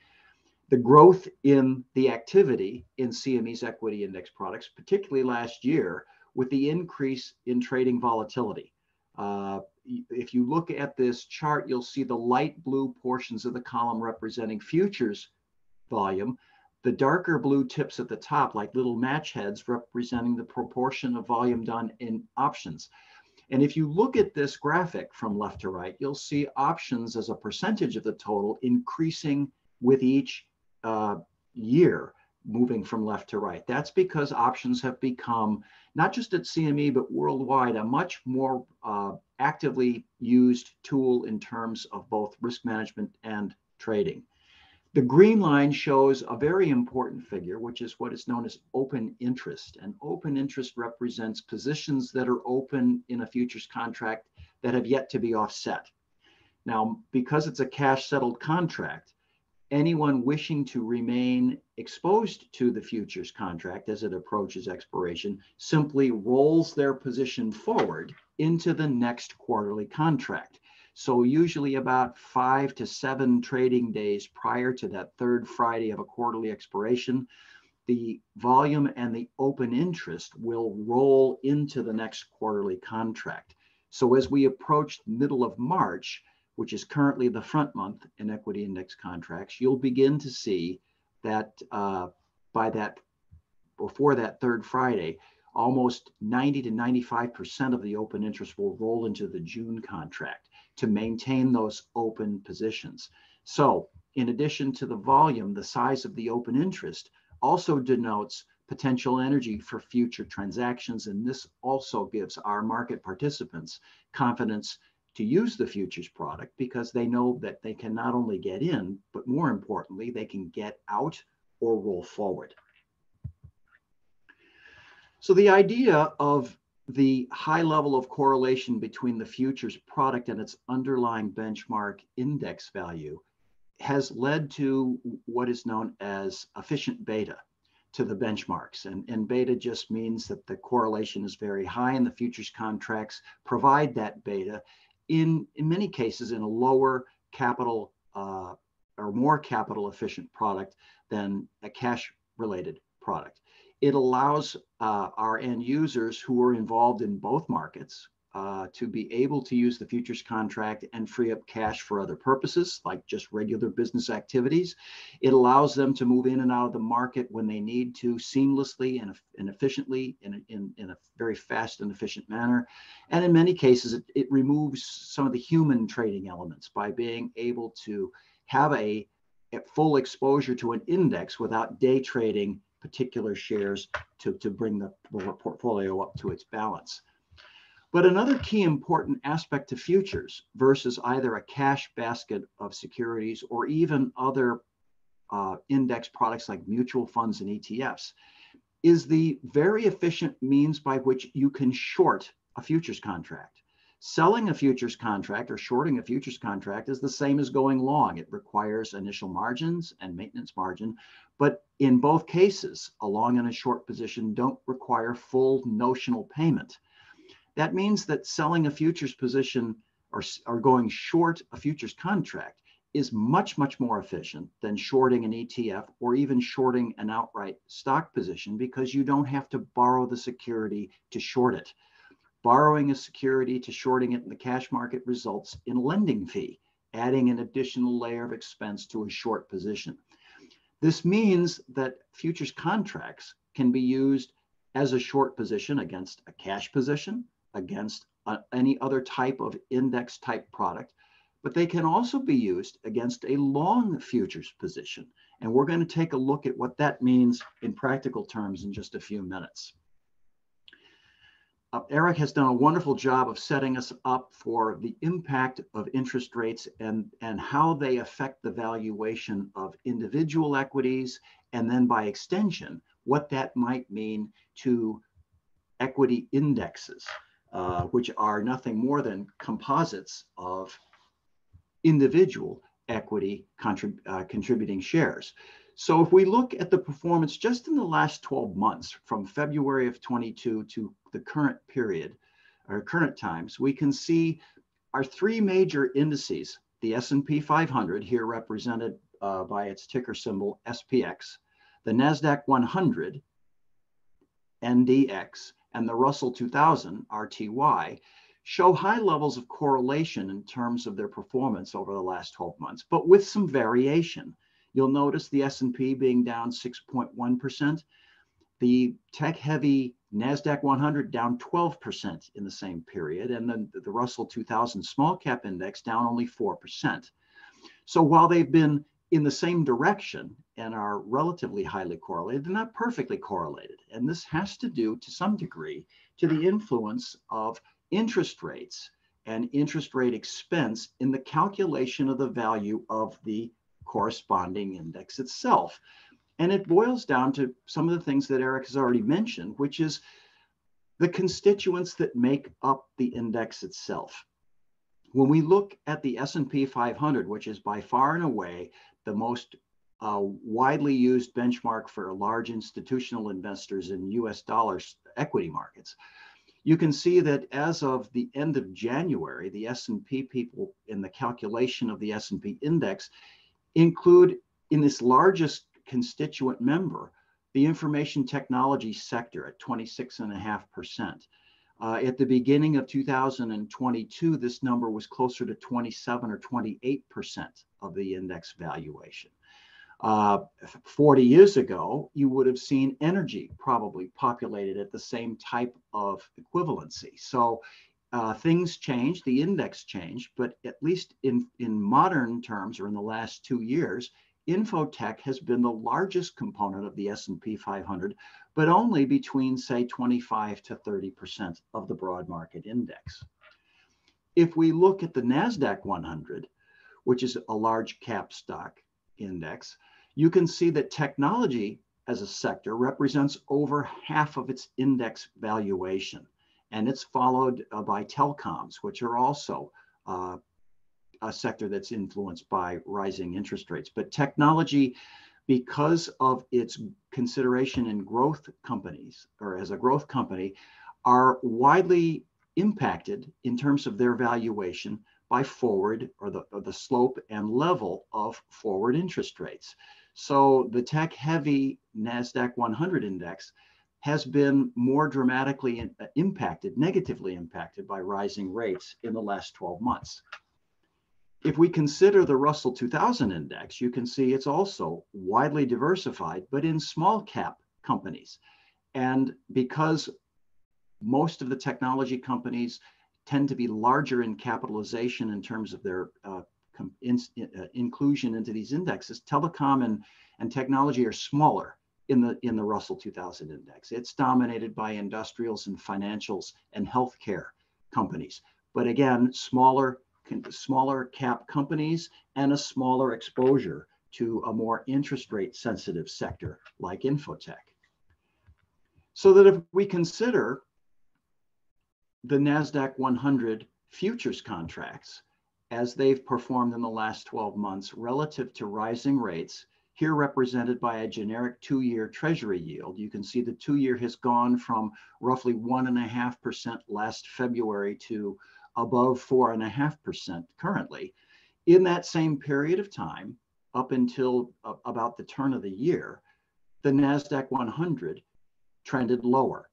the growth in the activity in CME's equity index products, particularly last year, with the increase in trading volatility. Uh, if you look at this chart, you'll see the light blue portions of the column representing futures volume the darker blue tips at the top, like little match heads, representing the proportion of volume done in options. And if you look at this graphic from left to right, you'll see options as a percentage of the total increasing with each uh, year moving from left to right. That's because options have become, not just at CME, but worldwide, a much more uh, actively used tool in terms of both risk management and trading. The green line shows a very important figure, which is what is known as open interest. And open interest represents positions that are open in a futures contract that have yet to be offset. Now, because it's a cash settled contract, anyone wishing to remain exposed to the futures contract as it approaches expiration simply rolls their position forward into the next quarterly contract. So usually about five to seven trading days prior to that third Friday of a quarterly expiration, the volume and the open interest will roll into the next quarterly contract. So as we approach middle of March, which is currently the front month in equity index contracts, you'll begin to see that uh, by that before that third Friday, almost 90 to 95% of the open interest will roll into the June contract to maintain those open positions. So in addition to the volume, the size of the open interest also denotes potential energy for future transactions. And this also gives our market participants confidence to use the futures product because they know that they can not only get in, but more importantly, they can get out or roll forward. So the idea of the high level of correlation between the futures product and its underlying benchmark index value has led to what is known as efficient beta to the benchmarks. And, and beta just means that the correlation is very high and the futures contracts provide that beta in, in many cases in a lower capital uh, or more capital efficient product than a cash related product. It allows uh, our end users who are involved in both markets uh, to be able to use the futures contract and free up cash for other purposes, like just regular business activities. It allows them to move in and out of the market when they need to seamlessly and, and efficiently in, in, in a very fast and efficient manner. And in many cases, it, it removes some of the human trading elements by being able to have a, a full exposure to an index without day trading particular shares to, to bring the portfolio up to its balance. But another key important aspect to futures versus either a cash basket of securities or even other uh, index products like mutual funds and ETFs is the very efficient means by which you can short a futures contract. Selling a futures contract or shorting a futures contract is the same as going long. It requires initial margins and maintenance margin, but in both cases, a long and a short position don't require full notional payment. That means that selling a futures position or, or going short a futures contract is much, much more efficient than shorting an ETF or even shorting an outright stock position because you don't have to borrow the security to short it. Borrowing a security to shorting it in the cash market results in lending fee, adding an additional layer of expense to a short position. This means that futures contracts can be used as a short position against a cash position, against uh, any other type of index type product, but they can also be used against a long futures position. And we're going to take a look at what that means in practical terms in just a few minutes. Uh, Erik has done a wonderful job of setting us up for the impact of interest rates and, and how they affect the valuation of individual equities, and then by extension, what that might mean to equity indexes. Uh, which are nothing more than composites of individual equity contrib uh, contributing shares. So if we look at the performance just in the last 12 months, from February of 22 to the current period, or current times, we can see our three major indices, the S&P 500 here represented uh, by its ticker symbol SPX, the NASDAQ 100, NDX, and the Russell 2000 RTY show high levels of correlation in terms of their performance over the last 12 months, but with some variation. You'll notice the S&P being down 6.1%, the tech-heavy NASDAQ 100 down 12% in the same period, and then the Russell 2000 small cap index down only 4%. So while they've been in the same direction and are relatively highly correlated. They're not perfectly correlated. And this has to do to some degree to the influence of interest rates and interest rate expense in the calculation of the value of the corresponding index itself. And it boils down to some of the things that Erik has already mentioned, which is the constituents that make up the index itself. When we look at the S&P 500, which is by far and away the most uh, widely used benchmark for large institutional investors in US dollars equity markets. You can see that as of the end of January, the S&P people in the calculation of the S&P index include in this largest constituent member, the information technology sector at 26.5%. Uh, at the beginning of 2022, this number was closer to 27 or 28 percent of the index valuation. Uh, 40 years ago, you would have seen energy probably populated at the same type of equivalency. So uh, things changed, the index changed, but at least in, in modern terms or in the last two years, infotech has been the largest component of the S&P 500 but only between, say, 25 to 30% of the broad market index. If we look at the NASDAQ 100, which is a large cap stock index, you can see that technology as a sector represents over half of its index valuation. And it's followed uh, by telecoms, which are also uh, a sector that's influenced by rising interest rates. But technology, because of its consideration in growth companies or as a growth company, are widely impacted in terms of their valuation by forward or the, or the slope and level of forward interest rates. So the tech heavy NASDAQ 100 index has been more dramatically uh, impacted, negatively impacted by rising rates in the last 12 months. If we consider the Russell 2000 index, you can see it's also widely diversified, but in small cap companies. And because most of the technology companies tend to be larger in capitalization in terms of their uh, in, uh, inclusion into these indexes, telecom and, and technology are smaller in the in the Russell 2000 index. It's dominated by industrials and financials and healthcare companies. But again, smaller smaller cap companies and a smaller exposure to a more interest rate sensitive sector like infotech. So that if we consider the NASDAQ 100 futures contracts as they've performed in the last 12 months relative to rising rates, here represented by a generic two-year treasury yield. You can see the two-year has gone from roughly 1.5% last February to above 4.5% currently. In that same period of time, up until about the turn of the year, the NASDAQ 100 trended lower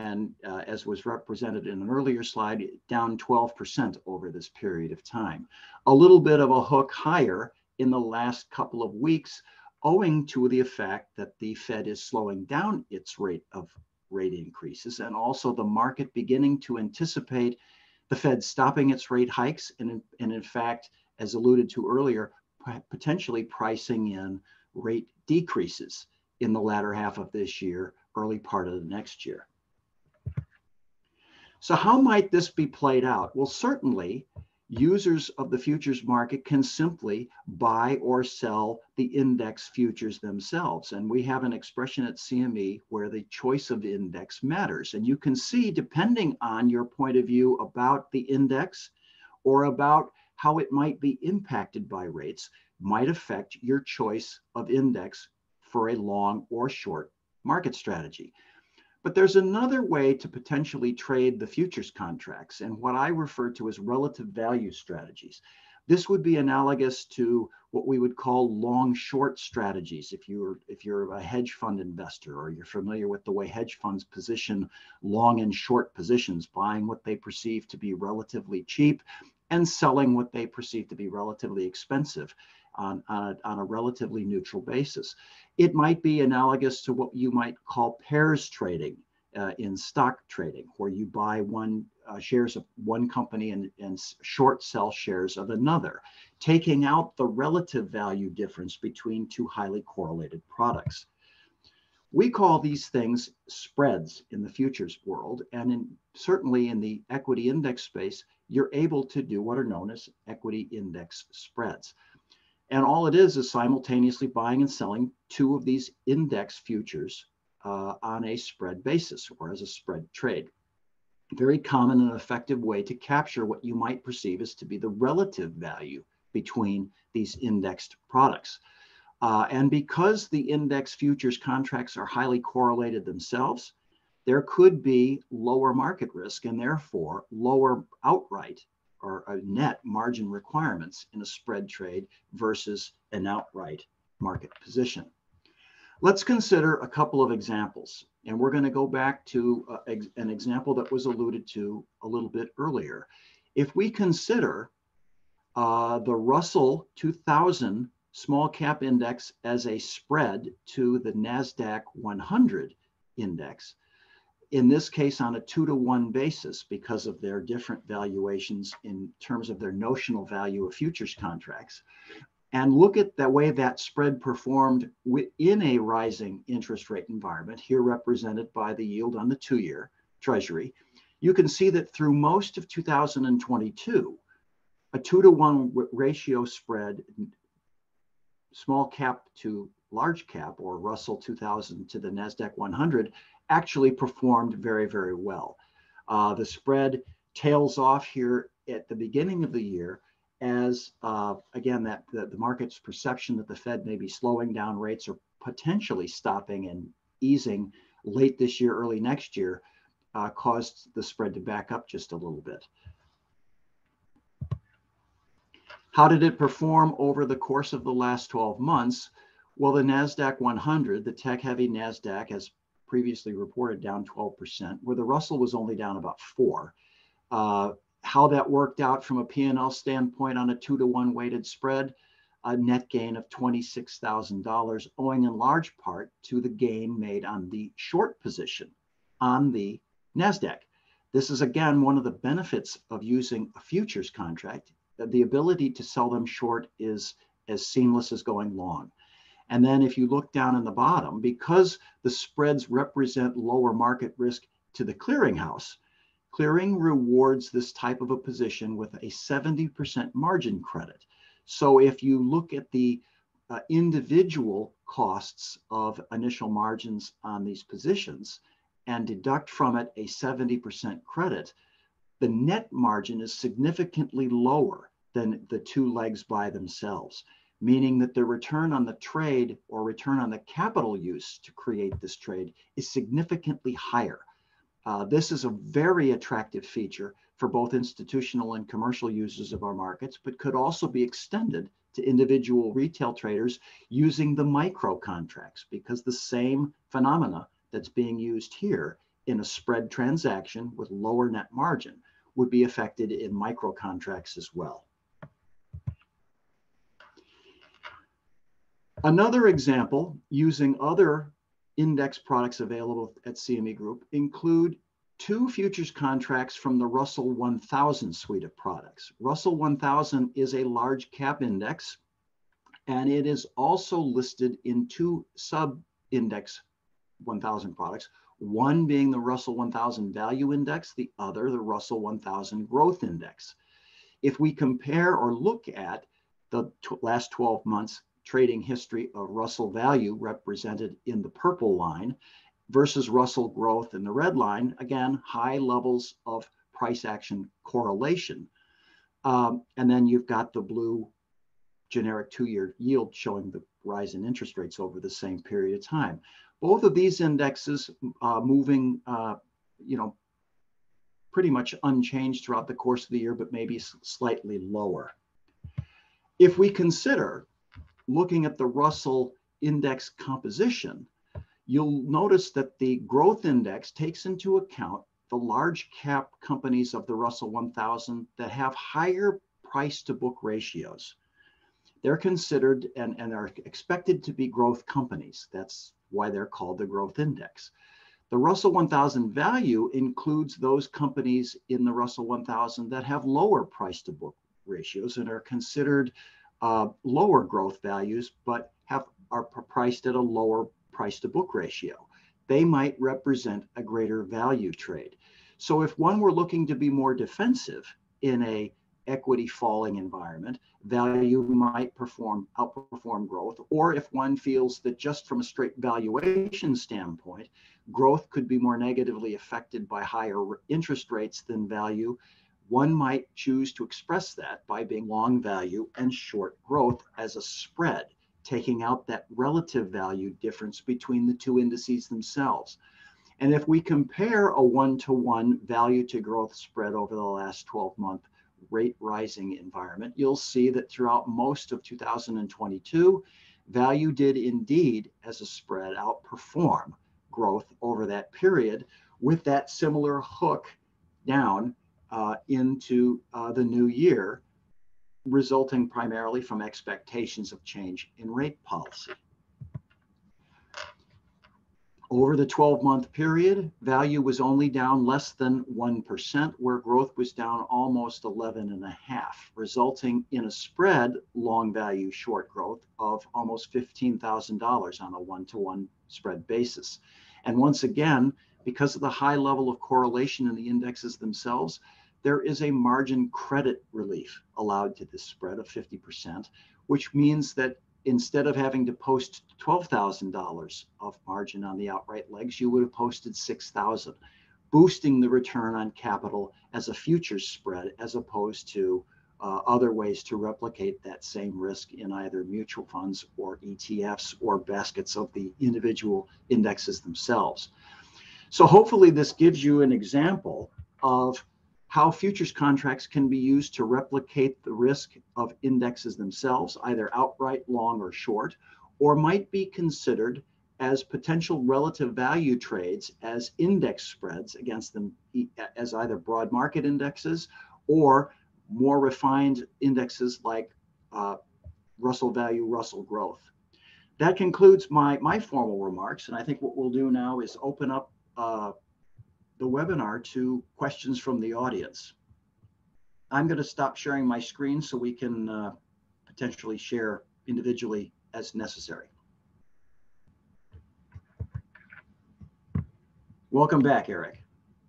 and uh, as was represented in an earlier slide, down 12% over this period of time. A little bit of a hook higher in the last couple of weeks, owing to the effect that the Fed is slowing down its rate of rate increases and also the market beginning to anticipate the Fed stopping its rate hikes and and in fact, as alluded to earlier, potentially pricing in rate decreases in the latter half of this year, early part of the next year. So how might this be played out? Well, certainly users of the futures market can simply buy or sell the index futures themselves. And we have an expression at CME where the choice of index matters. And you can see, depending on your point of view about the index or about how it might be impacted by rates, might affect your choice of index for a long or short market strategy. But there's another way to potentially trade the futures contracts and what I refer to as relative value strategies. This would be analogous to what we would call long short strategies if you're if you're a hedge fund investor or you're familiar with the way hedge funds position long and short positions, buying what they perceive to be relatively cheap and selling what they perceive to be relatively expensive on, on, a, on a relatively neutral basis. It might be analogous to what you might call pairs trading uh, in stock trading, where you buy one uh, shares of one company and, and short sell shares of another, taking out the relative value difference between two highly correlated products. We call these things spreads in the futures world, and in, certainly in the equity index space, you're able to do what are known as equity index spreads. And all it is is simultaneously buying and selling two of these index futures uh, on a spread basis or as a spread trade. Very common and effective way to capture what you might perceive as to be the relative value between these indexed products. Uh, and because the index futures contracts are highly correlated themselves, there could be lower market risk and therefore lower outright or a net margin requirements in a spread trade versus an outright market position. Let's consider a couple of examples. And we're going to go back to uh, ex an example that was alluded to a little bit earlier. If we consider uh, the Russell 2000 small cap index as a spread to the NASDAQ 100 index, in this case on a two to one basis because of their different valuations in terms of their notional value of futures contracts. And look at the way that spread performed within a rising interest rate environment here represented by the yield on the two-year treasury. You can see that through most of 2022 a two to one ratio spread small cap to large cap or Russell 2000 to the NASDAQ 100 actually performed very, very well. Uh, the spread tails off here at the beginning of the year as, uh, again, that the, the market's perception that the Fed may be slowing down rates or potentially stopping and easing late this year, early next year, uh, caused the spread to back up just a little bit. How did it perform over the course of the last 12 months? Well, the NASDAQ 100, the tech heavy NASDAQ, as previously reported, down 12%, where the Russell was only down about four. Uh, how that worked out from a P&L standpoint on a two to one weighted spread, a net gain of $26,000, owing in large part to the gain made on the short position on the NASDAQ. This is again one of the benefits of using a futures contract. The ability to sell them short is as seamless as going long. And then if you look down in the bottom, because the spreads represent lower market risk to the clearinghouse, clearing rewards this type of a position with a 70% margin credit. So if you look at the uh, individual costs of initial margins on these positions and deduct from it a 70% credit, the net margin is significantly lower than the two legs by themselves, meaning that the return on the trade or return on the capital use to create this trade is significantly higher. Uh, this is a very attractive feature for both institutional and commercial users of our markets, but could also be extended to individual retail traders using the micro contracts because the same phenomena that's being used here in a spread transaction with lower net margin would be affected in micro contracts as well. Another example using other index products available at CME Group include two futures contracts from the Russell 1000 suite of products. Russell 1000 is a large cap index, and it is also listed in two sub index 1000 products, one being the Russell 1000 Value Index, the other the Russell 1000 Growth Index. If we compare or look at the last 12 months trading history of Russell Value represented in the purple line versus Russell growth in the red line, again, high levels of price action correlation. Um, and then you've got the blue generic two-year yield showing the rise in interest rates over the same period of time. Both of these indexes uh, moving, uh, you know, pretty much unchanged throughout the course of the year, but maybe slightly lower. If we consider looking at the Russell index composition, you'll notice that the growth index takes into account the large cap companies of the Russell 1000 that have higher price to book ratios. They're considered and, and are expected to be growth companies. That's why they're called the growth index. The Russell 1000 value includes those companies in the Russell 1000 that have lower price to book ratios and are considered uh, lower growth values, but have are priced at a lower price to book ratio. They might represent a greater value trade. So if one were looking to be more defensive in a equity falling environment, value might perform outperform growth. Or if one feels that just from a straight valuation standpoint, growth could be more negatively affected by higher interest rates than value, one might choose to express that by being long value and short growth as a spread taking out that relative value difference between the two indices themselves. And if we compare a one to one value to growth spread over the last 12 month rate rising environment, you'll see that throughout most of 2022, value did indeed, as a spread, outperform growth over that period with that similar hook down uh, into uh, the new year resulting primarily from expectations of change in rate policy. Over the 12 month period, value was only down less than 1%, where growth was down almost 11.5, resulting in a spread long value short growth of almost $15,000 on a one to one spread basis. And once again, because of the high level of correlation in the indexes themselves, there is a margin credit relief allowed to this spread of 50%, which means that instead of having to post $12,000 of margin on the outright legs, you would have posted 6,000, boosting the return on capital as a futures spread as opposed to uh, other ways to replicate that same risk in either mutual funds or ETFs or baskets of the individual indexes themselves. So hopefully this gives you an example of how futures contracts can be used to replicate the risk of indexes themselves, either outright long or short, or might be considered as potential relative value trades as index spreads against them as either broad market indexes or more refined indexes like uh, Russell value, Russell growth. That concludes my, my formal remarks. And I think what we'll do now is open up uh, the webinar to questions from the audience. I'm going to stop sharing my screen so we can uh, potentially share individually as necessary. Welcome back, Erik.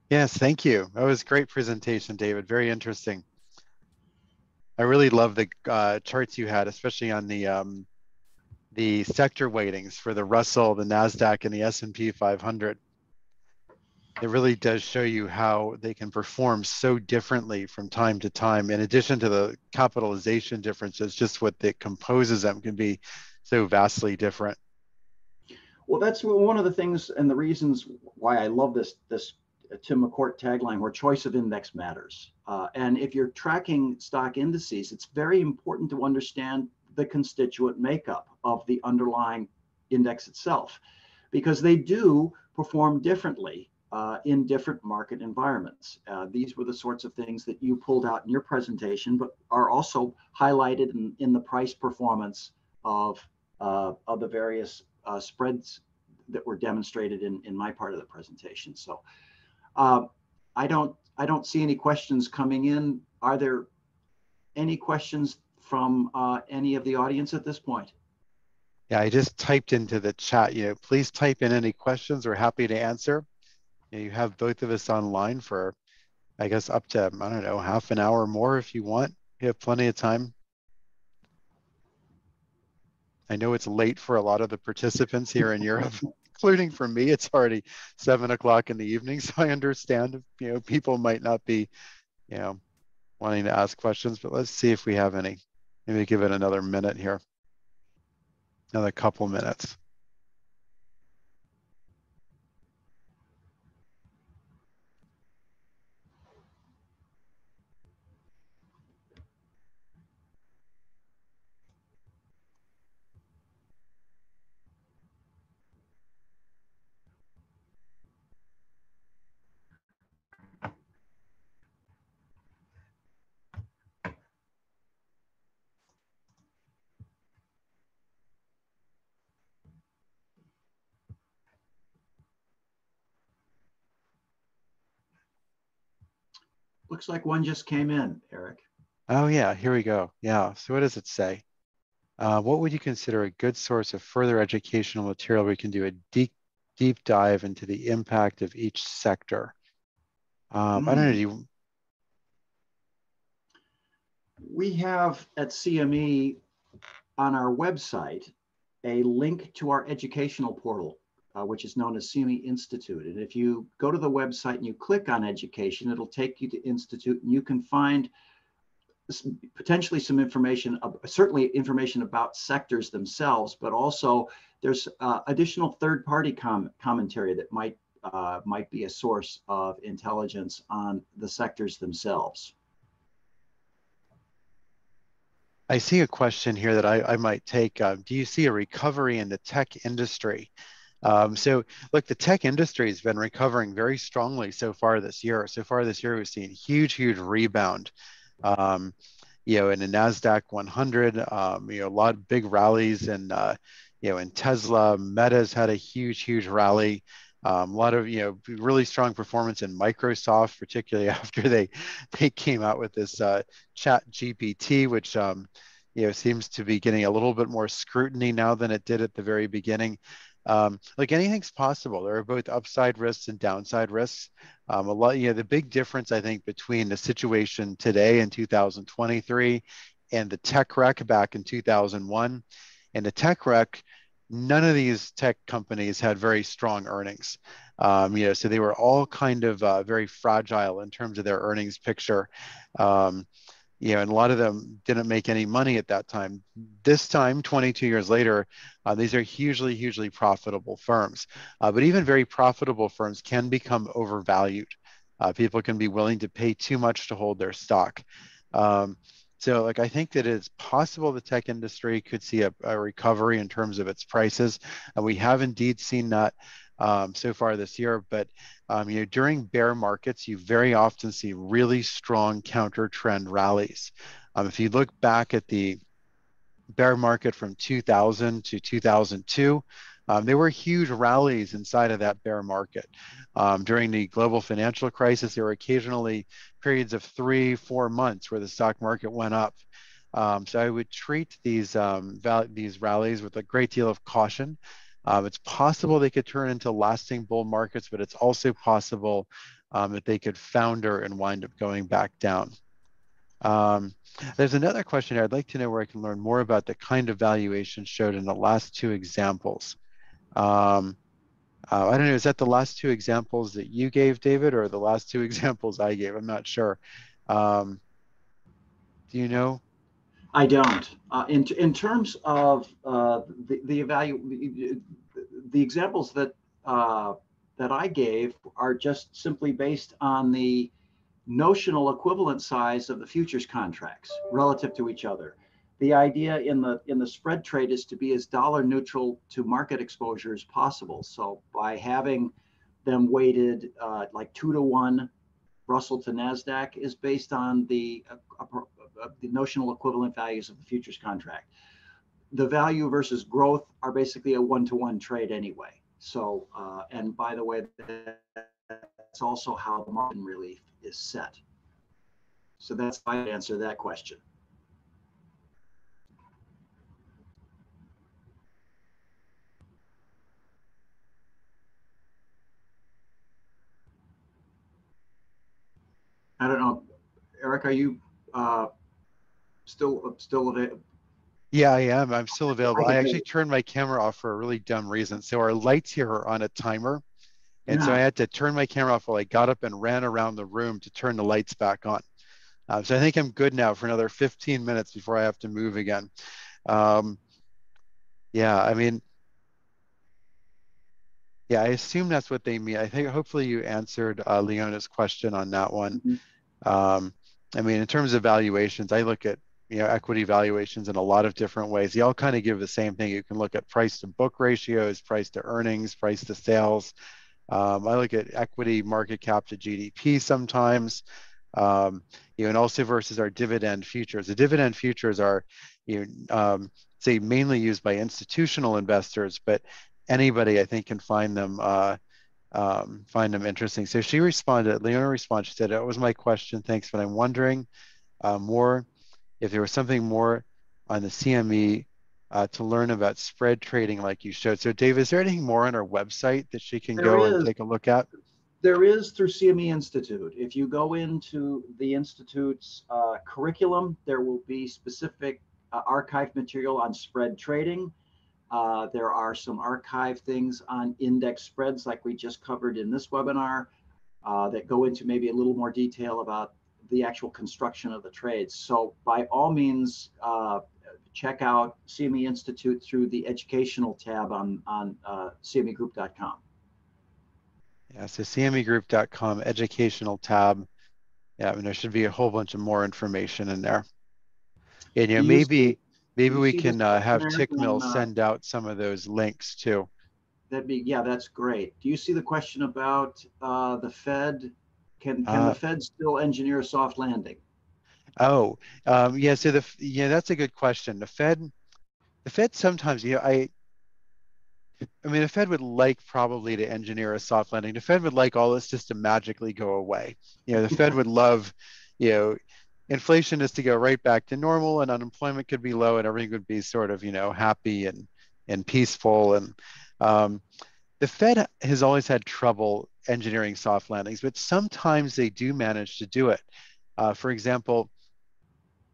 Yes, thank you. That was a great presentation, David. Very interesting. I really love the uh, charts you had, especially on the um, the sector weightings for the Russell, the Nasdaq, and the S&P 500. It really does show you how they can perform so differently from time to time. In addition to the capitalization differences, just what that composes them can be so vastly different. Well, that's one of the things and the reasons why I love this this Tim McCourt tagline where choice of index matters. Uh, and if you're tracking stock indices, it's very important to understand the constituent makeup of the underlying index itself, because they do perform differently uh, in different market environments. Uh, these were the sorts of things that you pulled out in your presentation, but are also highlighted in, in the price performance of, uh, of the various uh, spreads that were demonstrated in, in my part of the presentation. So uh, I don't I don't see any questions coming in. Are there any questions from uh, any of the audience at this point? Yeah, I just typed into the chat. You know, please type in any questions. We're happy to answer. You, know, you have both of us online for, I guess, up to I don't know, half an hour more if you want. You have plenty of time. I know it's late for a lot of the participants here in Europe including for me, it's already seven o'clock in the evening. So I understand, you know, people might not be, you know, wanting to ask questions, but let's see if we have any. Maybe give it another minute here, another couple minutes. Looks like one just came in, Erik. Oh yeah, here we go. Yeah, so what does it say? Uh, what would you consider a good source of further educational material we can do a deep, deep dive into the impact of each sector? Um, mm. I don't know, do you... We have at CME on our website a link to our educational portal uh, which is known as CME Institute. And if you go to the website and you click on education, it'll take you to Institute and you can find potentially some information, uh, certainly information about sectors themselves, but also there's uh, additional third-party com commentary that might uh, might be a source of intelligence on the sectors themselves. I see a question here that I, I might take. Uh, do you see a recovery in the tech industry? Um, so look, the tech industry has been recovering very strongly so far this year. So far this year, we've seen huge, huge rebound. Um, you know, in the Nasdaq 100, um, you know, a lot of big rallies, and uh, you know, in Tesla, Meta's had a huge, huge rally. Um, a lot of you know really strong performance in Microsoft, particularly after they they came out with this uh, Chat GPT, which um, you know seems to be getting a little bit more scrutiny now than it did at the very beginning um, like anything's possible. There are both upside risks and downside risks. Um, a lot, you know, the big difference I think between the situation today in 2023 and the tech wreck back in 2001 In the tech wreck, none of these tech companies had very strong earnings. Um, you know, so they were all kind of uh, very fragile in terms of their earnings picture. Um, you know, and a lot of them didn't make any money at that time. This time, 22 years later, uh, these are hugely, hugely profitable firms. Uh, but even very profitable firms can become overvalued. Uh, people can be willing to pay too much to hold their stock. Um, so, like, I think that it's possible the tech industry could see a, a recovery in terms of its prices, and we have indeed seen that um, so far this year. But um, you know, during bear markets, you very often see really strong counter trend rallies. Um, if you look back at the bear market from 2000 to 2002, um, there were huge rallies inside of that bear market. Um, during the global financial crisis, there were occasionally periods of three, four months where the stock market went up. Um, so I would treat these um, these rallies with a great deal of caution. Um, it's possible they could turn into lasting bull markets, but it's also possible um, that they could founder and wind up going back down. Um, there's another question here. I'd like to know where I can learn more about the kind of valuation showed in the last two examples. Um, uh, I don't know, is that the last two examples that you gave, David, or the last two examples I gave? I'm not sure. Um, do you know? I don't. Uh, in in terms of uh, the the evalu- the examples that uh, that I gave are just simply based on the notional equivalent size of the futures contracts relative to each other. The idea in the in the spread trade is to be as dollar neutral to market exposure as possible. So by having them weighted uh, like two to one, Russell to Nasdaq is based on the uh, the notional equivalent values of the futures contract. The value versus growth are basically a one-to-one trade anyway. So, uh, and by the way, that's also how the margin relief is set. So that's my answer to that question. I don't know, Erik, are you uh, still still available? Yeah, I am. I'm still available. I actually turned my camera off for a really dumb reason. So our lights here are on a timer. And yeah. so I had to turn my camera off while I got up and ran around the room to turn the lights back on. Uh, so I think I'm good now for another 15 minutes before I have to move again. Um, yeah, I mean, yeah, I assume that's what they mean. I think hopefully you answered uh, Leona's question on that one. Mm-hmm. Um, I mean, in terms of valuations, I look at you know equity valuations in a lot of different ways. They all kind of give the same thing. You can look at price to book ratios, price to earnings, price to sales. Um, I look at equity market cap to GDP sometimes. Um, you know, and also versus our dividend futures. The dividend futures are, you know, um, say mainly used by institutional investors, but anybody I think can find them uh, um, find them interesting. So she responded, Leona responded, she said, that was my question, thanks, but I'm wondering uh, more if there was something more on the CME uh, to learn about spread trading like you showed. So Dave, is there anything more on our website that she can there go is. and take a look at? There is through CME Institute. If you go into the Institute's uh, curriculum, there will be specific uh, archive material on spread trading. Uh, there are some archive things on index spreads like we just covered in this webinar uh, that go into maybe a little more detail about the actual construction of the trades. So by all means, uh, check out CME Institute through the educational tab on, on uh, cmegroup.com. Yeah, so cmegroup.com, educational tab. Yeah, I mean, there should be a whole bunch of more information in there. And, you know, maybe Maybe we can uh, have Tickmill uh, send out some of those links too. That'd be yeah, that's great. Do you see the question about uh, the Fed? Can can the uh, Fed still engineer a soft landing? Oh, um, yeah. So the yeah, that's a good question. The Fed, the Fed sometimes, you know, I, I mean, the Fed would like probably to engineer a soft landing. The Fed would like all this just to magically go away. You know, the Fed would love, you know, inflation is to go right back to normal and unemployment could be low and everything would be sort of you know happy and and peaceful and um, the fed has always had trouble engineering soft landings but sometimes they do manage to do it uh, for example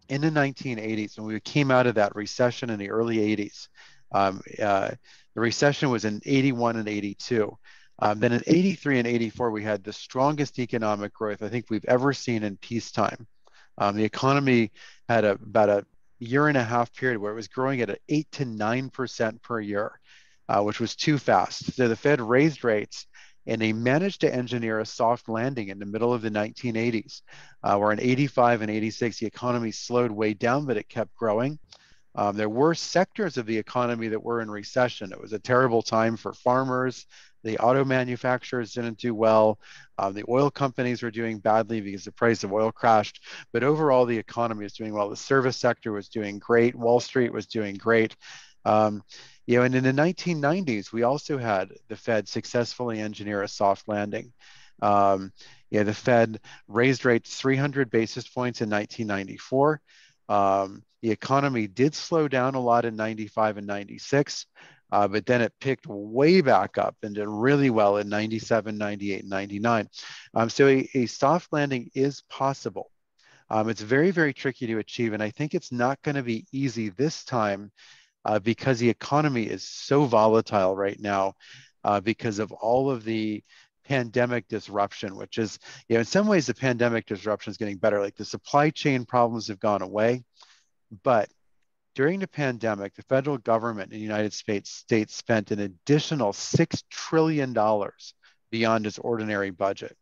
in the 1980s, when we came out of that recession in the early 80s, um, uh, the recession was in 81 and 82. Um, then in 83 and 84, we had the strongest economic growth I think we've ever seen in peacetime. Um, the economy had a, about a year and a half period where it was growing at an 8 to 9% per year, uh, which was too fast. So the Fed raised rates and they managed to engineer a soft landing in the middle of the 1980s, uh, where in 85 and 86, the economy slowed way down, but it kept growing. Um, there were sectors of the economy that were in recession. It was a terrible time for farmers. The auto manufacturers didn't do well. Um, the oil companies were doing badly because the price of oil crashed. But overall, the economy was doing well. The service sector was doing great. Wall Street was doing great. Um, you know, and in the 1990s, we also had the Fed successfully engineer a soft landing. Um, yeah, the Fed raised rates 300 basis points in 1994. Um, the economy did slow down a lot in 95 and 96, uh, but then it picked way back up and did really well in 97, 98, 99. Um, so a, a, soft landing is possible. Um, it's very, very tricky to achieve, and I think it's not going to be easy this time uh, because the economy is so volatile right now uh, because of all of the pandemic disruption, which is, you know, in some ways the pandemic disruption is getting better. Like the supply chain problems have gone away, but during the pandemic, the federal government in the United States, states spent an additional $6 trillion beyond its ordinary budget.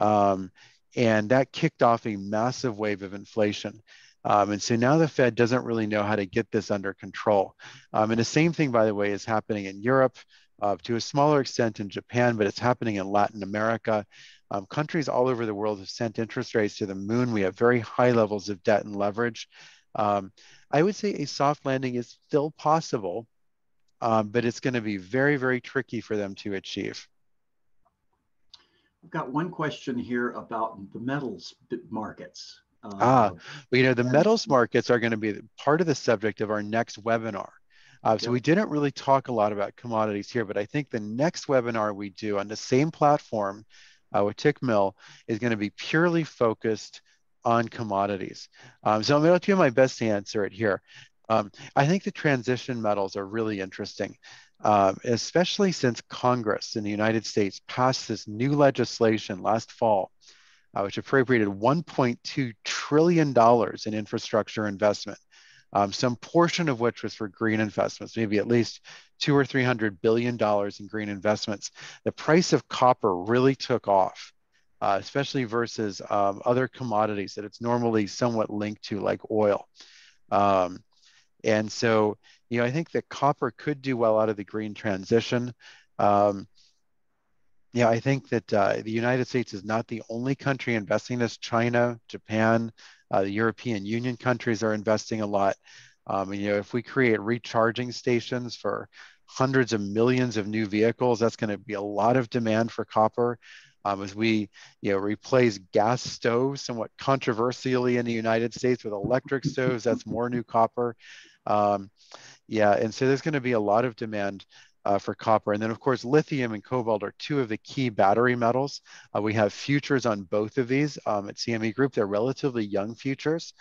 Um, and that kicked off a massive wave of inflation. Um, and so now the Fed doesn't really know how to get this under control. Um, and the same thing, by the way, is happening in Europe, uh, to a smaller extent in Japan, but it's happening in Latin America. Um, countries all over the world have sent interest rates to the moon. We have very high levels of debt and leverage. Um, I would say a soft landing is still possible, um, but it's going to be very, very tricky for them to achieve. I've got one question here about the metals markets. Uh, ah, well, you know, the metals markets are going to be part of the subject of our next webinar. Uh, so we didn't really talk a lot about commodities here, but I think the next webinar we do on the same platform uh, with Tickmill is going to be purely focused on commodities. Um, so I'm going to do my best to answer it here. Um, I think the transition metals are really interesting, uh, especially since Congress in the United States passed this new legislation last fall uh, which appropriated $1.2 trillion in infrastructure investment, um, some portion of which was for green investments, maybe at least two or three hundred billion dollars in green investments. The price of copper really took off, uh, especially versus um, other commodities that it's normally somewhat linked to, like oil. Um, and so, you know, I think that copper could do well out of the green transition. Um, yeah, I think that uh, the United States is not the only country investing in this. China, Japan, uh, the European Union countries are investing a lot. Um, you know, if we create recharging stations for hundreds of millions of new vehicles, that's going to be a lot of demand for copper. Um, as we, you know, replace gas stoves, somewhat controversially in the United States with electric stoves, that's more new copper. Um, yeah, and so there's going to be a lot of demand uh, for copper. And then, of course, lithium and cobalt are two of the key battery metals. Uh, we have futures on both of these um, at CME Group. They're relatively young futures,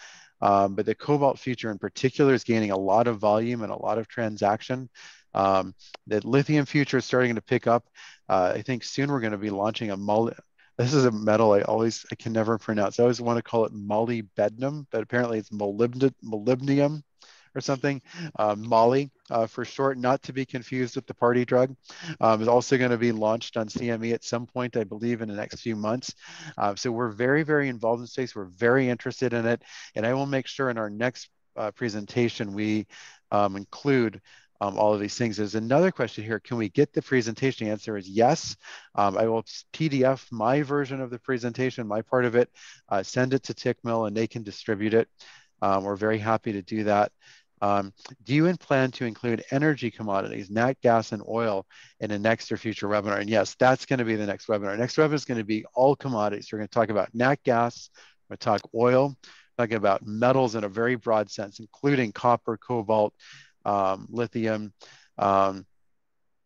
um, but the cobalt future in particular is gaining a lot of volume and a lot of transaction. Um, the lithium future is starting to pick up. Uh, I think soon we're going to be launching a molly. This is a metal I always I can never pronounce. I always want to call it molybdenum, but apparently it's molybdenum or something. Um, Molly uh, for short, not to be confused with the party drug, um, is also going to be launched on CME at some point, I believe, in the next few months. Uh, so we're very, very involved in space. We're very interested in it. And I will make sure in our next uh, presentation we um, include um, all of these things. There's another question here. Can we get the presentation? The answer is yes. Um, I will PDF my version of the presentation, my part of it, uh, send it to Tickmill and they can distribute it. Um, we're very happy to do that. Um, do you plan to include energy commodities, nat gas and oil in a next or future webinar? And yes, that's going to be the next webinar. Next webinar is going to be all commodities. We're going to talk about nat gas, we're going to talk oil, talking about metals in a very broad sense, including copper, cobalt, um, lithium, um,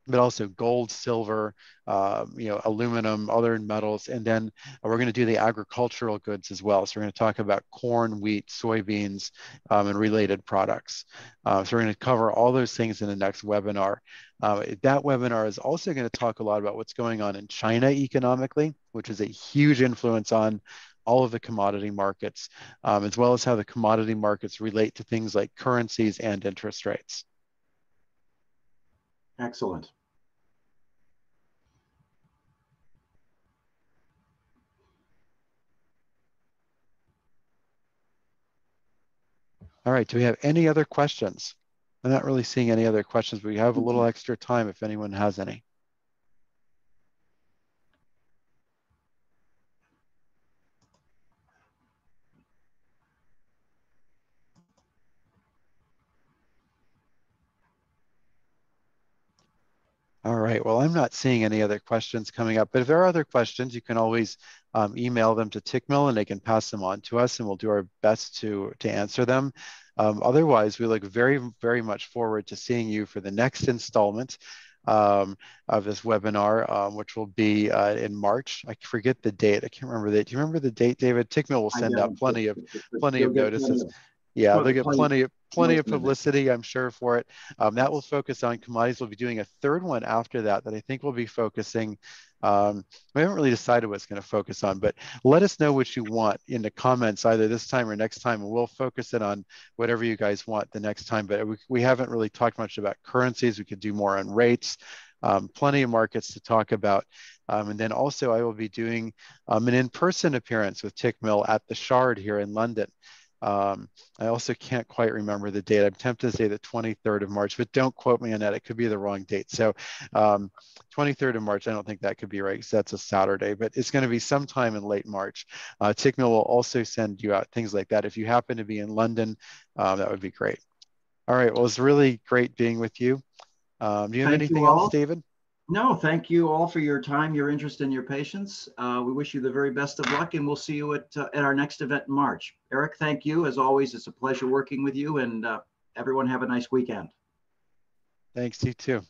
but also gold, silver, uh, you know, aluminum, other metals, and then we're going to do the agricultural goods as well. So we're going to talk about corn, wheat, soybeans, um, and related products. Uh, so we're going to cover all those things in the next webinar. Uh, that webinar is also going to talk a lot about what's going on in China economically, which is a huge influence on all of the commodity markets, um, as well as how the commodity markets relate to things like currencies and interest rates. Excellent. All right, do we have any other questions? I'm not really seeing any other questions, but we have a little mm-hmm. extra time if anyone has any. All right, well, I'm not seeing any other questions coming up, but if there are other questions, you can always um, email them to Tickmill and they can pass them on to us and we'll do our best to, to answer them. Um, otherwise, we look very, very much forward to seeing you for the next installment um, of this webinar, um, which will be uh, in March. I forget the date. I can't remember the date. Do you remember the date, David? Tickmill will send out plenty of plenty of notices. Yeah, they'll get plenty of plenty of publicity, I'm sure, for it. Um, that will focus on commodities. We'll be doing a third one after that that I think will be focusing. Um, we haven't really decided what it's going to focus on, but let us know what you want in the comments either this time or next time, and we'll focus it on whatever you guys want the next time. But we, we haven't really talked much about currencies. We could do more on rates. Um, plenty of markets to talk about. Um, and then also I will be doing um, an in-person appearance with Tickmill at the Shard here in London. Um, I also can't quite remember the date. I'm tempted to say the 23rd of March, but don't quote me on that. It could be the wrong date. So um, 23rd of March, I don't think that could be right because that's a Saturday, but it's going to be sometime in late March. Uh, Tickmill will also send you out things like that. If you happen to be in London, um, that would be great. All right. Well, it's really great being with you. Um, do you have Thank anything you else, David? No, thank you all for your time, your interest, and your patience. Uh, we wish you the very best of luck, and we'll see you at, uh, at our next event in March. Erik, thank you. As always, it's a pleasure working with you, and uh, everyone have a nice weekend. Thanks, you too.